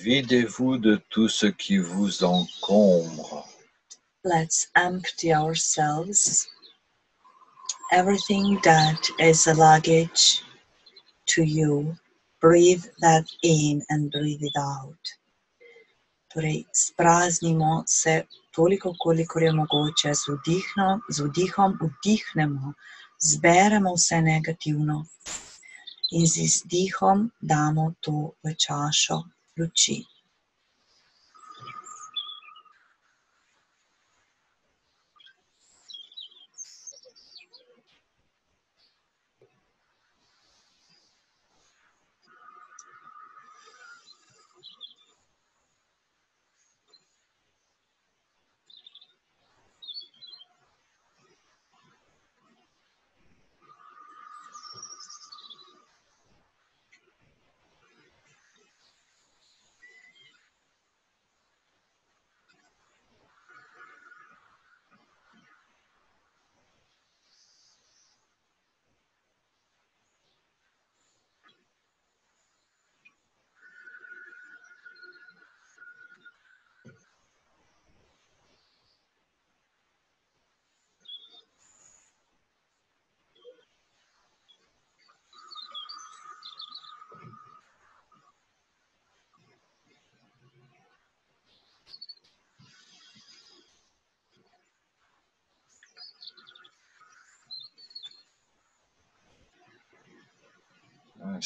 Videz-vous de tout ce qui vous encombre. Let's empty ourselves. Everything that is a luggage to you, breathe that in and breathe it out. Torej, spraznimo se toliko, kolikor je mogoče, z, vdihno, z vdihom vdihnemo, zberemo vse negativno in z izdihom damo to v čašo luči.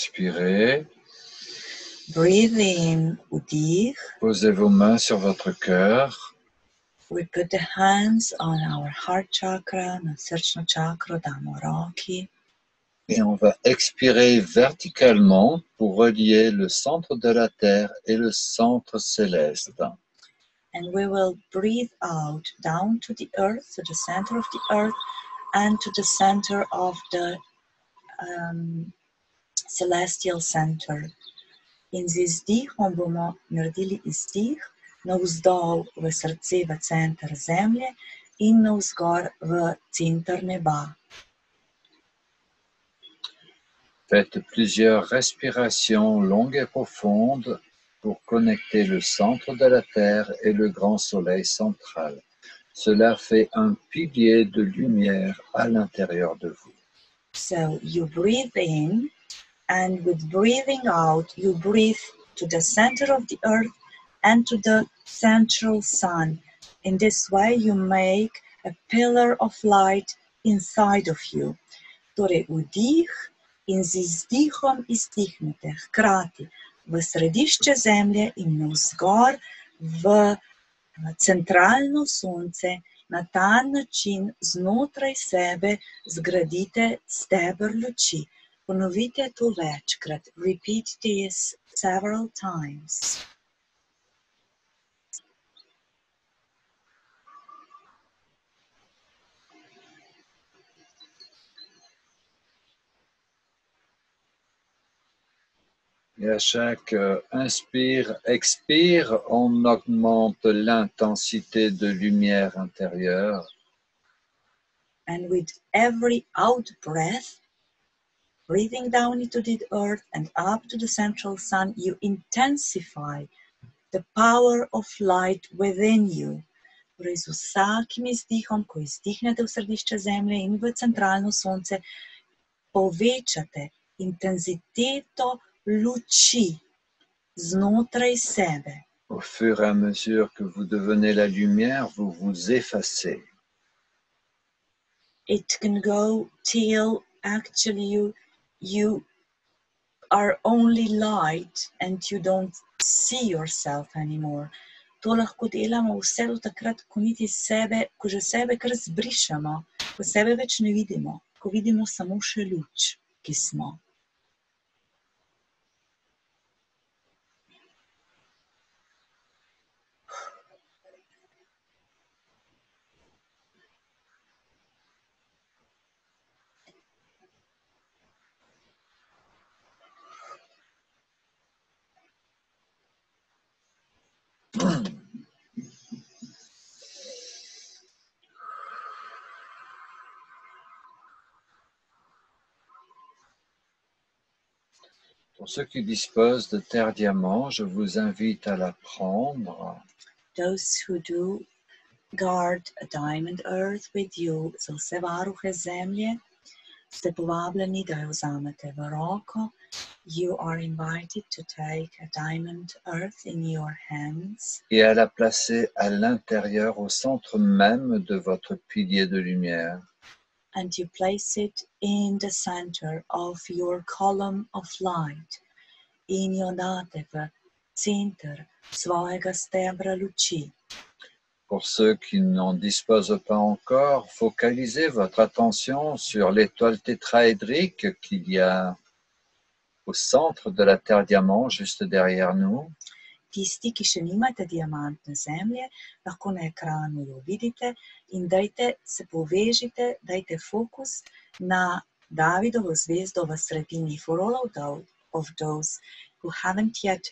Inspirez. Breathe in. Posez vos mains sur votre cœur. We put the hands on our heart chakra, na srčno čakro, damo roki. Et on va expirer verticalement pour relier le centre de la Terre et le centre céleste. And we will breathe out down to the earth, to the center of the earth, and to the center of the um, celestial center. In z izdihom bomo naredili izdih navzdol v srce, v center zemlje in navzgor v center neba. Faites plusieurs respirations longues et profondes pour connecter le centre de la Terre et le grand soleil central. Cela fait un pilier de lumière à l'intérieur de vous. So you breathe in, and with breathing out, you breathe to the center of the earth and to the central sun. In this way, you make a pillar of light inside of you. Torej, vdih in z izdihom izdihnete hkrati v središče zemlje in navzgor v centralno sonce. Na ta način znotraj sebe zgradite steber luči. Ponovite to večkrat. Repeat this several times. Et à chaque euh, inspire, expire, on augmente l'intensité de lumière intérieure. And with every out breath, breathing down into the earth and up to the central sun, you intensify the power of light within you. Torej, z vsakim izdihom, ko izdihnete v središče zemlje in v centralno sonce, povečate intenziteto luči znotraj sebe. Au fur et à mesure que vous devenez la lumière, vous vous effacez. It can go till actually you you are only light and you don't see yourself anymore. To lahko delamo vse do takrat, ko niti sebe, ko že sebe kar zbrišemo, ko sebe več ne vidimo, ko vidimo samo še luč, ki smo. Ceux qui disposent de terre diamant, je vous invite à la prendre Those who do guard a diamond earth with you, so se varuhe zemlje, ste povabljeni da jo vzamete v roko. You are invited to take a diamond earth in your hands et à la placer à l'intérieur, au centre même de votre pilier de lumière. and you place it in the center of your column of light. In jo date v center svojega stebra luči. Pour ceux qui n'en disposent pas encore, focalisez votre attention sur l'étoile tétraédrique qu'il y a au centre de la Terre diamant, juste derrière nous. Tisti, ki še nimate diamantne zemlje, lahko na ekranu jo vidite in dajte se povežite, dajte fokus na Davidovo zvezdo v sredini. For all of those, who haven't yet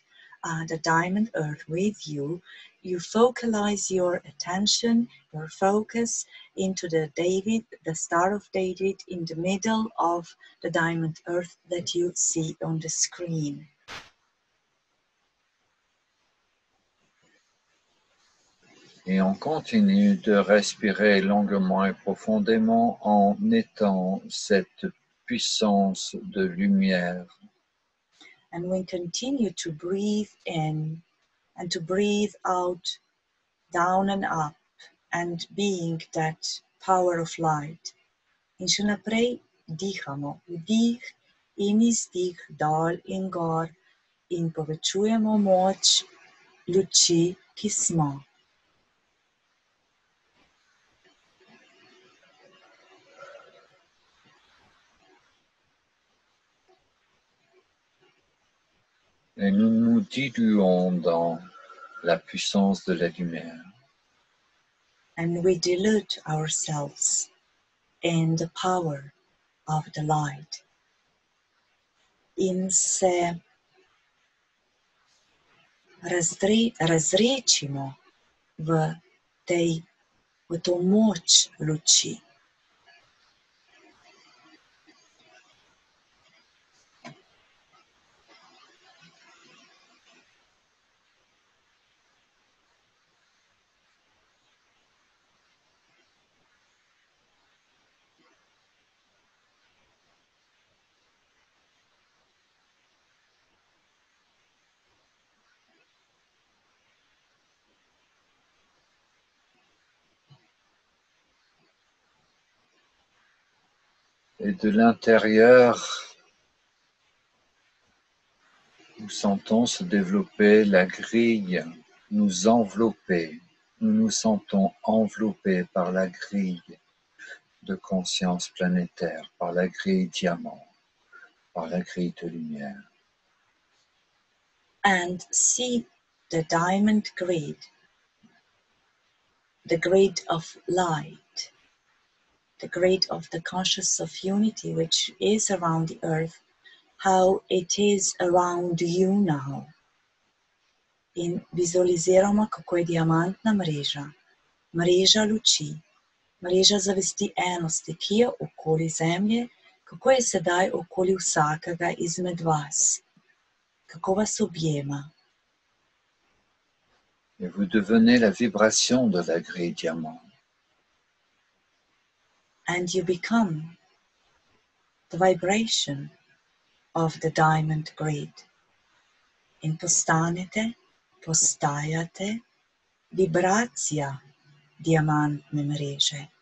uh, the diamond earth with you, you focalize your attention, your focus into the David, the Star of David in the middle of the diamond earth that you see on the screen. Et on continue de respirer longuement et profondément en étant cette puissance de lumière. And we continue to breathe in and to breathe out, down and up, and being that power of light. In še naprej dihamo, vdih in izdih in gor in povečujemo moč luči, ki smo. Et nous nous diluons dans la puissance de la lumière. and we dilute ourselves in the power of the light. In se tej, v to moč luči. Et de l'intérieur, nous sentons se développer la grille, nous envelopper. Nous nous sentons enveloppés par la grille de conscience planétaire, par la grille diamant, par la grille de lumière. and see the diamond grid, the grid of light, the grid of the conscious of unity which is around the earth, how it is around you now. In vizualiziramo, kako je diamantna mreža, mreža luči, mreža zavesti enosti, ki je okoli Zemlje, kako je sedaj okoli vsakega izmed. Et vous devenez la vibration de la grille diamant. And you become the vibration of the diamond grid. In postanete, postajate vibracija diamantne mreže.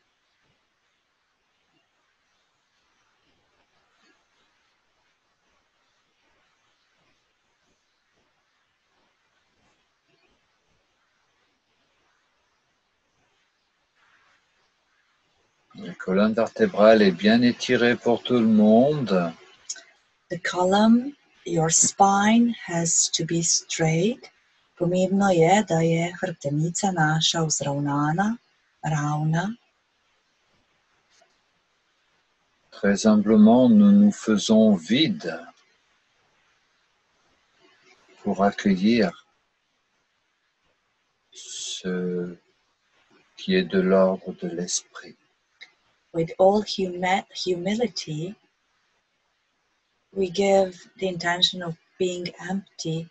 Colonne vertébrale est bien étirée pour tout le monde. The column, your spine has to be straight. Pomembno je, da je hrbtenica naša vzravnana, ravna. Très humblement, nous nous faisons vide pour accueillir ce qui est de l'ordre de l'esprit. With all humi- humility, we give the intention of being empty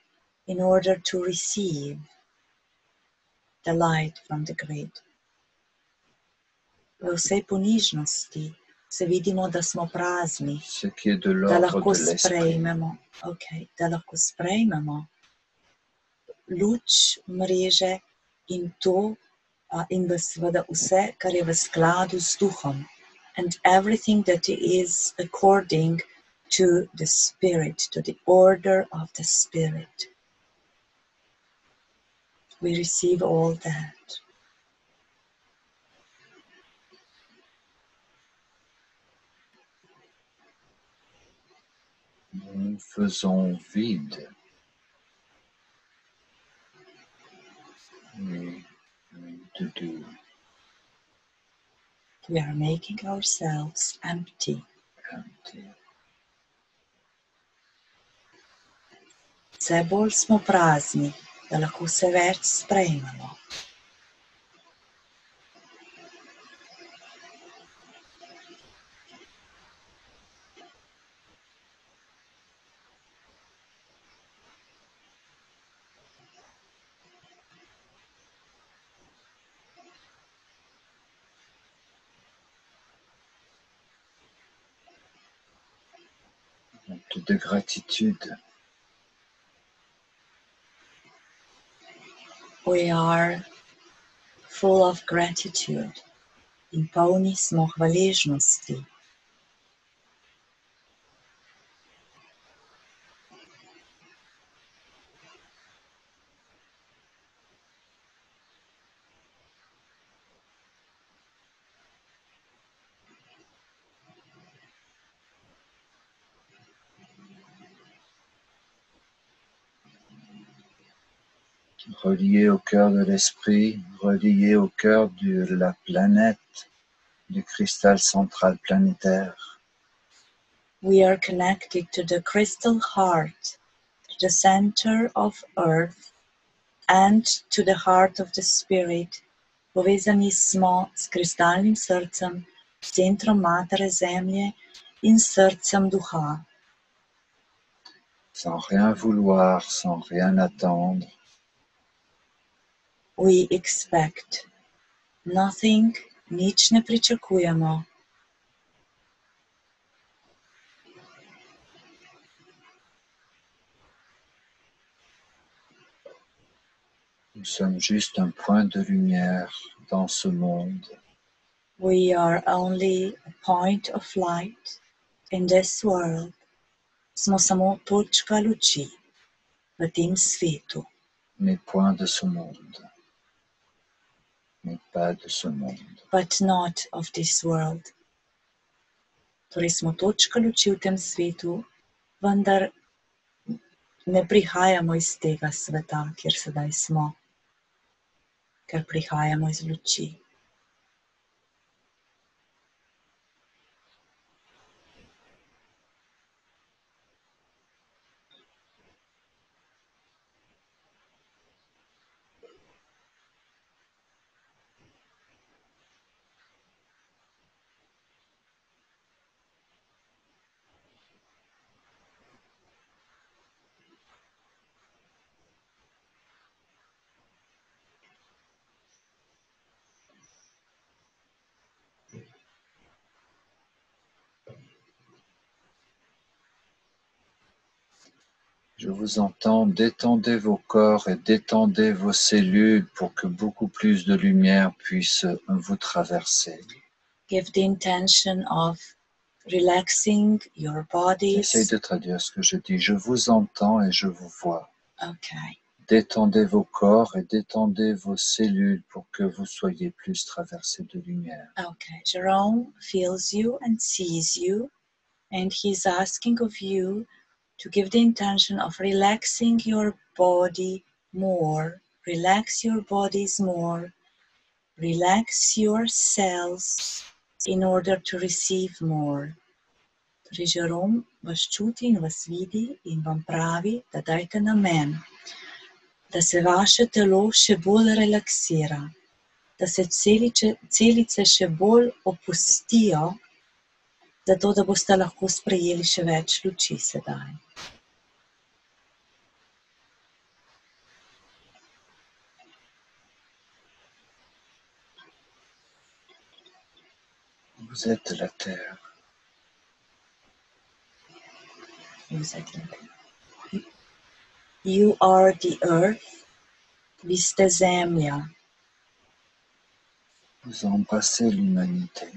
in order to receive the light from the great. V vsej ponižnosti se vidimo, da smo prazni, da lahko sprejmemo, okay, da lahko sprejmemo. Luč mreže in to, Uh, in v seveda vse, kar je v skladu s duhom. And everything that is according to the spirit, to the order of the spirit. We receive all that. Nous faisons vide. Oui, de deux. We are making ourselves empty. empty. Vse bolj smo prazni, da lahko vse več sprejmemo. Gratitude. We are full of gratitude. In polni relié au cœur de l'esprit, relié au cœur de la planète, du cristal central planétaire. We are connected to the crystal heart, to the center of earth, and to the heart of the spirit. Povezani smo s kristalnim srcem, centrom matere zemlje in srcem duha. sans rien vouloir, sans rien attendre, We expect nothing, nič ne pričakujemo. nous sommes juste un point de lumière dans ce monde. We are only a point of light in this world. Smo samo točka luči v tem svetu, mais point de ce monde, mais pas de ce monde. but not of this world. Torej smo točka luči v tem svetu, vendar ne prihajamo iz tega sveta, kjer sedaj smo, ker prihajamo iz luči. Je vous entends, détendez vos corps et détendez vos cellules pour que beaucoup plus de lumière puisse vous traverser. Give the intention of relaxing your bodies. J'essaie de traduire ce que je dis. Je vous entends et je vous vois. Okay. Détendez vos corps et détendez vos cellules pour que vous soyez plus traversés de lumière. Okay. Jerome feels you and sees you, and he's asking of you to give the intention of relaxing your body more. Relax your bodies more. Relax your cells in order to receive more. Torej, Jerome vas čuti in vas vidi in vam pravi, da dajte namen, da se vaše telo še bolj relaksira, da se celice, celice še bolj opustijo, zato da boste lahko sprejeli še več luči sedaj. Vous êtes la terre. Vous êtes la terre. You are the earth, vi ste zemlja, Vous embrassez l'humanité.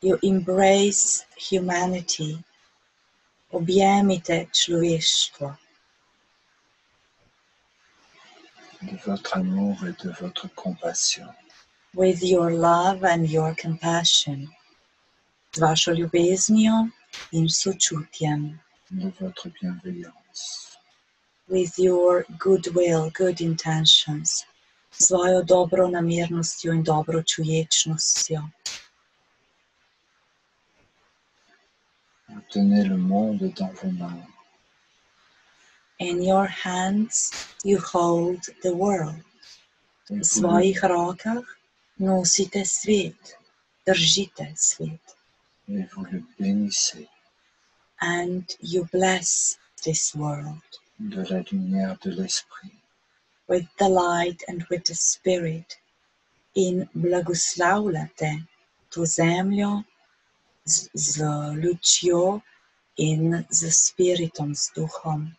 You embrace humanity, objemite človeštvo de votre amour et de votre compassion. with your love and your compassion, z vašo ljubeznijo in sočutjem, de votre bienveillance. with your goodwill, good intentions, svojo dobro namernostjo in dobro čuječnostjo. Vous tenez le monde dans vos mains. In your hands you hold the world. Vous, svojih rokah nosite svet, držite svet. et vous le bénissez And you bless this world de la lumière de l'esprit. with the light and with the spirit. In blagoslavljate to zemljo z, z lučjo in z spiritom, z duhom.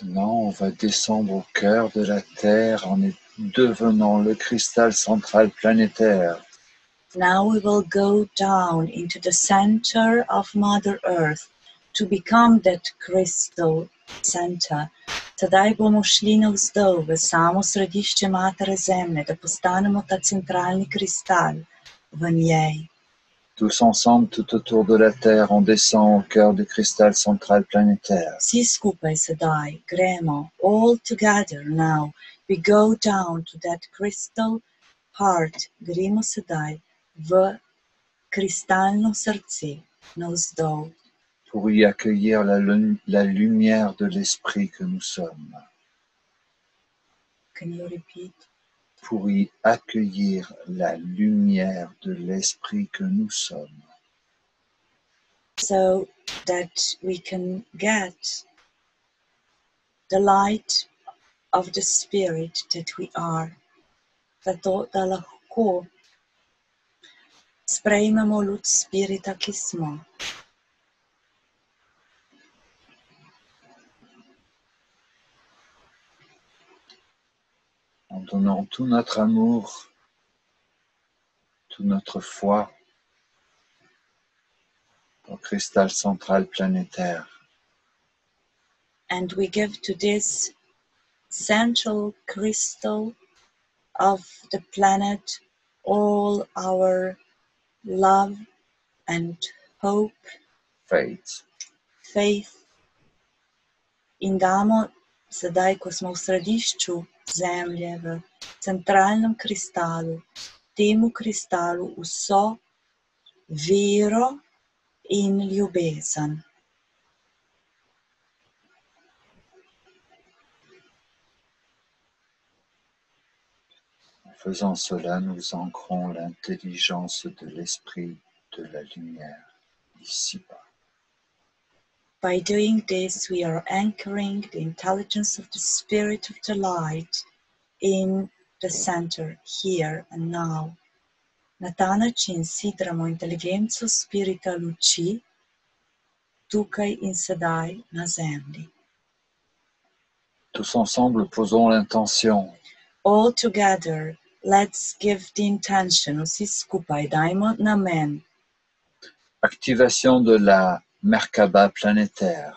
Maintenant, on va descendre au cœur de la Terre en devenant le cristal central planétaire. Now we will go down into the center of Mother Earth to become that crystal center. Sedaj bomo šli navzdol v samo središče Matere Zemlje, da postanemo ta centralni kristal v. Tous ensemble, tout autour de la Terre, on descend au cœur du cristal central planétaire. Vsi skupaj sedaj gremo, all together now. We go down to that crystal heart. Gremo sedaj v kristalno srce navzdol. pour y accueillir la, la lumière de l'esprit que nous sommes, Can you repeat? Pour y accueillir la lumière de l'esprit que nous sommes, so that we can get the light of the spirit that we are. Sprejmemo luč spirita. Donnant tout notre amour, toute notre foi au cristal central planétaire. And we give to this central crystal of the planet all our love and hope Faith, faith in damo sedaj, ko smo v središču zemlje, v centralnem kristalu, temu kristalu vso vero in ljubezen. en faisant cela, nous ancrons l'intelligence de l'esprit de la lumière ici-bas. By doing this, we are anchoring the intelligence of the spirit of the light in the center, here and now. Na ta način sidramo inteligenco spirita luči tukaj in sedaj na zemlji. Tous ensemble, posons l'intention All together, let's give the intention, vsi skupaj dajmo namen activation de la Merkaba planétaire,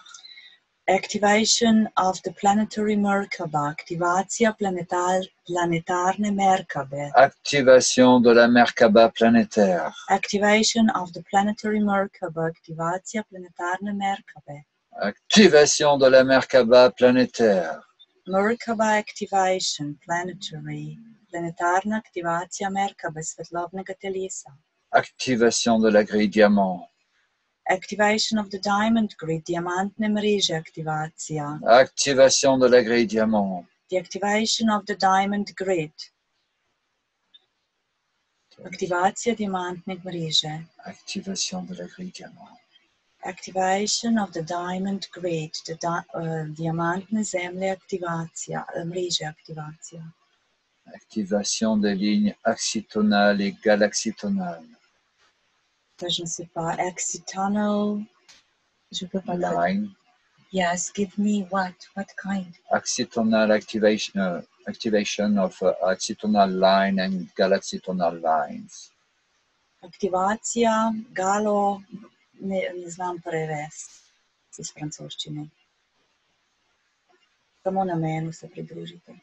activation of the planetary Merkaba, aktivacija planetar, planetarne Merkabe, activation de la Merkaba planétaire, activation of the planetary Merkaba, aktivacija planetarne Merkabe, activation de la Merkaba planétaire, Merkaba activation, planetary, planetarna aktivacija Merkabe, svetlobnega telesa, activation de la grille diamant, activation of the diamond grid, diamantne mreže aktivacija, activation de la grille diamant, the activation of the diamond grid, aktivacija diamantne mreže, activation de la grille diamant, activation of the diamond grid, the di- uh, diamantne zemlje aktivacija, mreže aktivacija, activation des lignes accitonales et galaxitonales, je ne sais pas, excitonal, je peux pas line, Yes, give me what, what kind? accitonal activation, uh, activation of uh, accitonal line and galaxitonal lines, Aktivacija, galo, ne, ne znam prevesti iz francoščine. Samo na menu se pridružite.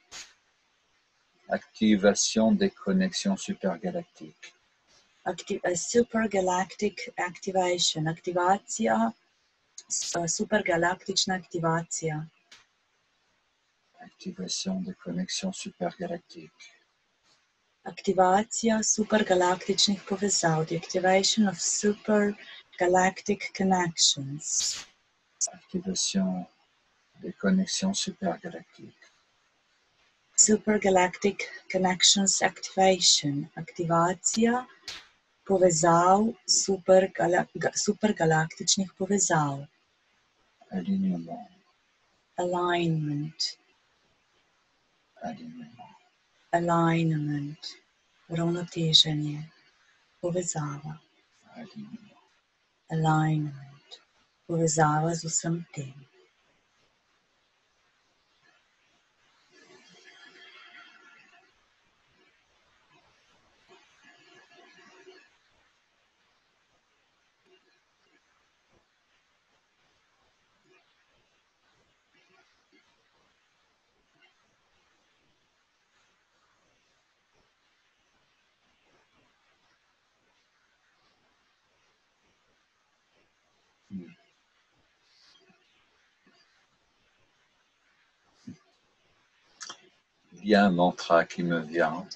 activation des connexions supergalactiques, Acti a supergalactic activation, aktivacija, a eh, supergalaktična aktivacija, activation des connexions supergalactiques, aktivacija supergalaktičnih povezav, the activation of supergalactic connections, activation des connexions supergalactiques, supergalactic connections activation, aktivacija povezav supergala ga- supergalaktičnih povezav, alignement, alignment, alignment, ravnoteženje, povezava, alignment, povezava z vsem tem. Il y a un mantra qui me vient.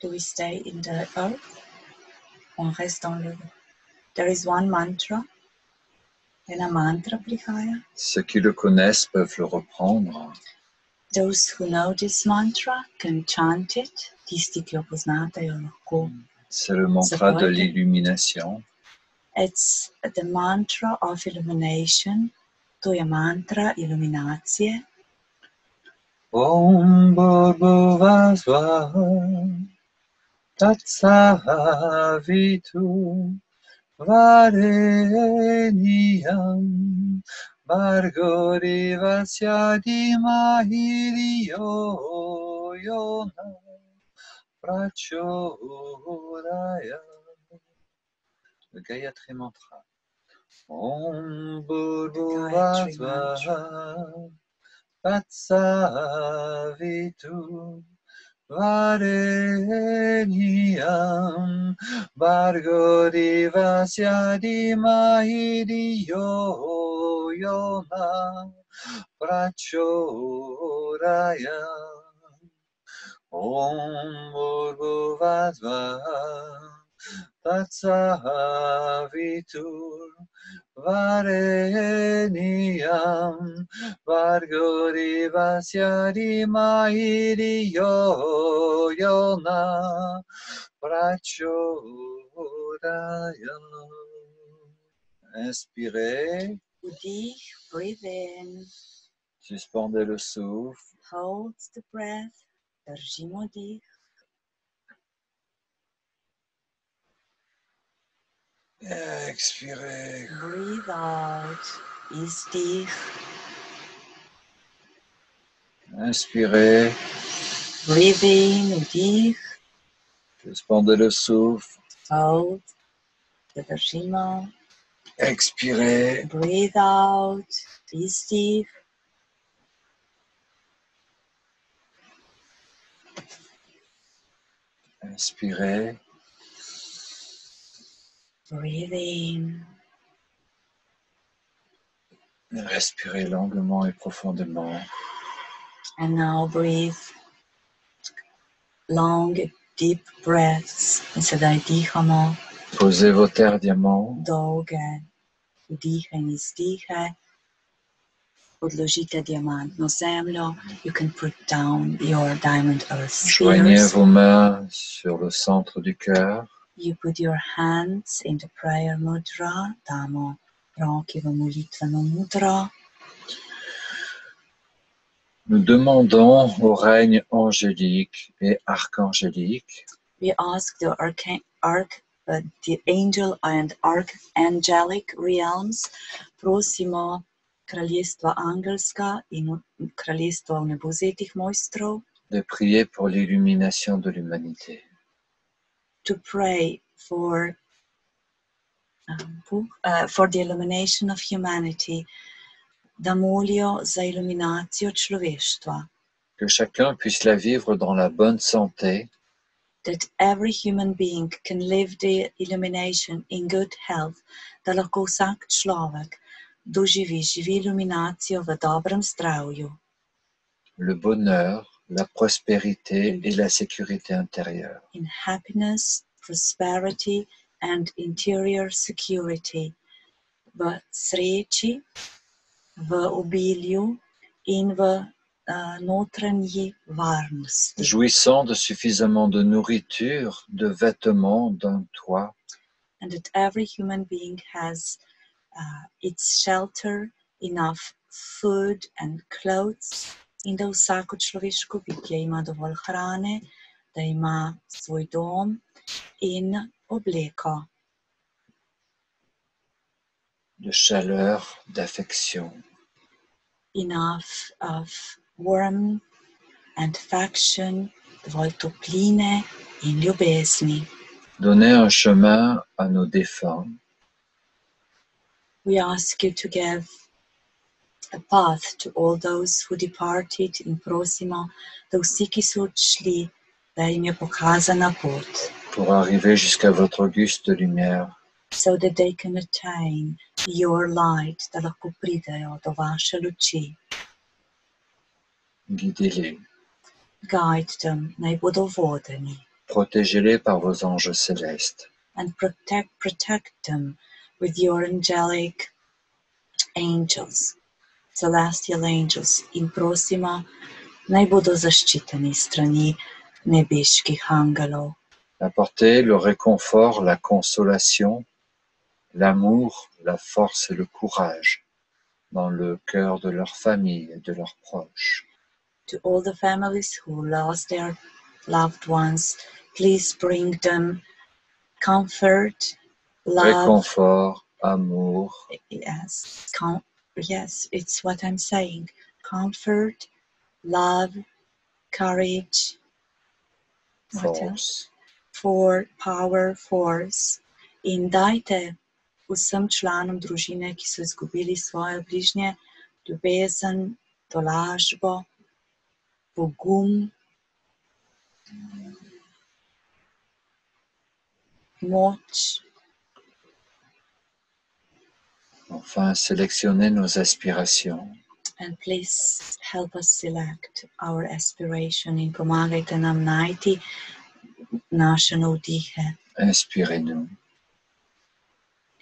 Do we stay in the earth? On reste dans le. There is one mantra. Ena mantra prihaja. Ceux qui le connaissent peuvent le reprendre. Those who know this mantra can chant it. Tisti, ki jo poznate, jo lahko. C'est le mantra de l'illumination. It's the mantra of illumination. To je mantra iluminacije. Om Bhurvasva Tatsavitu Varenyam Bargo Devasya Yona Prachodaya Le Gayatri Mantra. Om Bhurvasva Tatsavitu Varenyam Bargo Devasya Dhimahi Dhiyo Yona Prachodaya Om Bhurvasva Tatsavitur Varenyam Vargo Devasya Dhimahi Dhiyo Yona Prachodaya Inspirez, Udih, breathe in. suspendez le souffle, Hold the breath. Držimo dih. Expirez. Breathe out. Dich. Inspirez. Breathe in. Dich. Suspendez le souffle. Hold. Zadržimo. Expirez. Breathe out. Dich. Inspirez. Breathe in. Respirez longuement et profondément. And now breathe long, deep breaths. In sedaj dihamo Posez vos terres diamants. dolge vdihe in izdihe. Odložite diamantno zemljo. You can put down your diamond earth Joignez vos mains sur le centre du cœur. You put your hands in the prayer mudra. Damo mudro. Nous demandons au règne angélique et archangélique We ask the arca- arch, uh, the angel and archangelic realms. Prosimo kraljestva angelska in kraljestva vnebovzetih mojstrov de prier pour l'illumination de l'humanité. To pray for um, uh, for the illumination of humanity. Da za iluminacijo človeštva. Que chacun puisse la vivre dans la bonne santé that every human being can live the illumination in good health, da lahko vsak človek doživi, živi iluminacijo v dobrem zdravju, le bonheur, la prospérité et la sécurité intérieure. in happiness, prosperity and interior security, v sreči, v obilju in v uh, notranji varnosti. Jouissant de suffisamment de nourriture, de vêtements, d'un toit, and that every human being has uh, its shelter, enough food and clothes, in da vsako človeško bitje ima dovolj hrane, da ima svoj dom in obleko, de chaleur, d'affection. enough of warmth and affection, dovolj topline in ljubezni. Donner un chemin à nos défunts We ask you to give a path to all those who departed in prosimo, da vsi, ki so odšli, da jim je pokazana pot, pour arriver jusqu'à votre auguste lumière. so that they can attain your light, da lahko pridejo do vaše luči. Guidez-les, Guide them, naj bodo vodeni protégez-les par vos anges célestes. and protect, protect them with your angelic angels, celestial angels in prosimo, naj bodo zaščiteni strani nebeških angelov. Apportez le réconfort, la consolation, l'amour, la force et le courage dans le cœur de leur famille et de leurs proches. To all the families who lost their loved ones, please bring them comfort, love. Réconfort, amour, Yes, com- yes, it's what I'm saying. Comfort, love, courage, force. for power, force. In dajte vsem članom družine, ki so izgubili svoje bližnje, ljubezen, tolažbo, pogum, moč, Enfin, sélectionnez nos aspirations. and please help us select our aspiration in pomagajte nam najti naše navdihe. Inspirez-nous.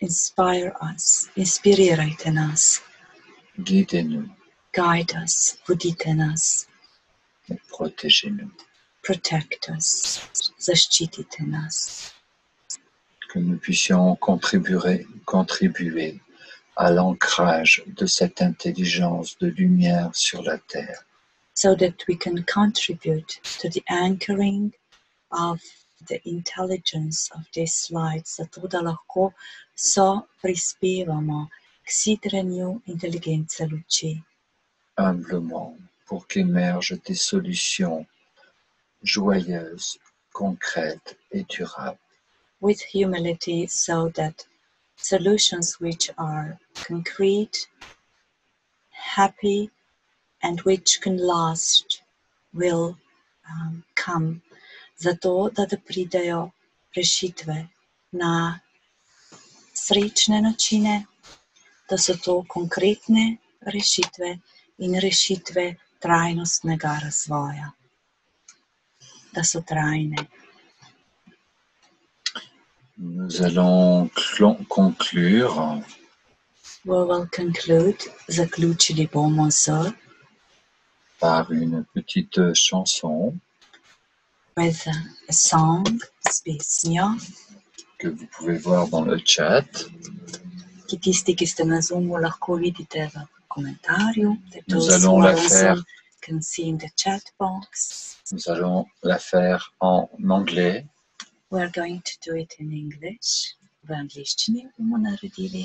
Inspire us, inspirirajte nas, Guidez-nous guide us, vodite nas, protégez-nous. protect us, zaščitite nas, Que nous puissions contribuer, contribuer à l'ancrage de cette intelligence de lumière sur la terre. so that we can contribute to the anchoring of the intelligence of these slides, zato da lahko so prispevamo k sidranju inteligence luči. humblement pour qu'émergent des solutions joyeuses, concrètes et durables. with humility so that solutions which are concrete, happy, and which can last will um, come. Zato, da, da pridejo rešitve na srečne načine, da so to konkretne rešitve in rešitve trajnostnega razvoja, da so trajne. Nous allons conclure We will conclude, zaključili bomo z par une petite chanson with a song, s que vous pouvez voir dans le chat. ki tisti, ki ste na Zoomu, lahko vidite v komentarju. that Nous those allons who la are on faire. Zoom Can see in the chat box. Nous allons la faire en anglais. We are going to do it in English. V angliščini bomo naredili.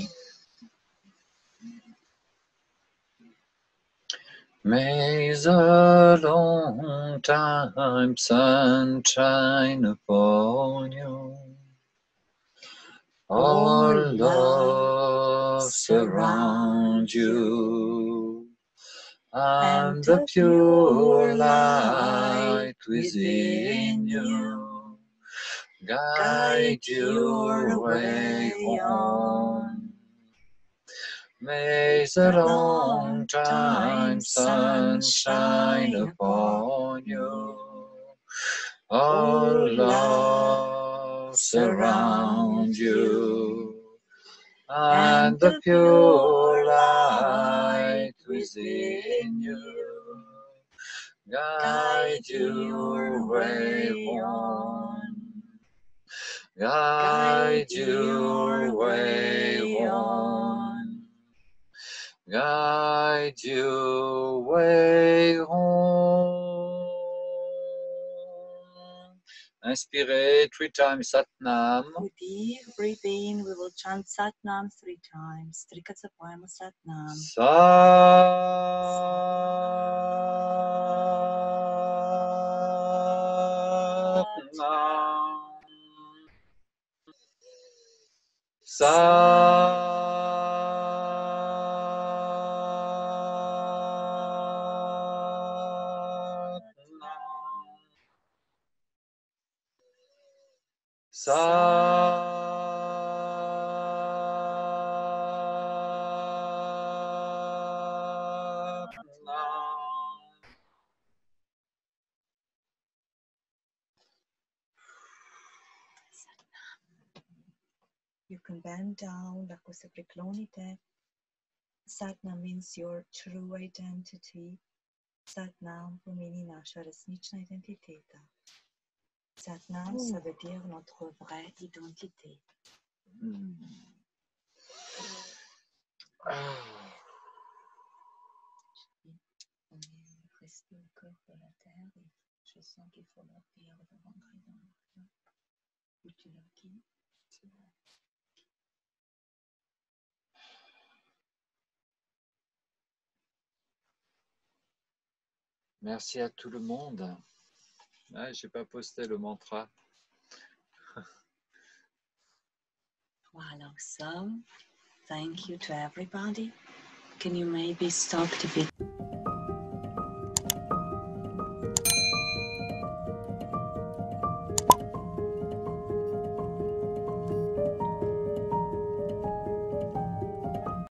May the long time sunshine upon you. All love surround you. And the pure light within you guide your way on. May the long time sunshine upon you. All love surround you. And the pure light within you guide your way on guide your way on, guide your way home. Inspirez three times Satnam. With deep breathing, we will chant Satnam three times. Trikatsapoyama Satnam. Satnam. Satnam. Satnam. Down, lahko se priklonite. Satnam means your true identity. Satnam pomeni naša resnična identiteta. Satnam, ça veut dire notre vraie identité. Ah. On est resté au cœur de la terre et je sens qu'il faut la pierre de rentrer dans le cœur. Où tu l'as qui Merci à tout le monde. Ah, j'ai pas posté le mantra. (laughs) Voilà, so thank you to everybody. Can you maybe stop the video?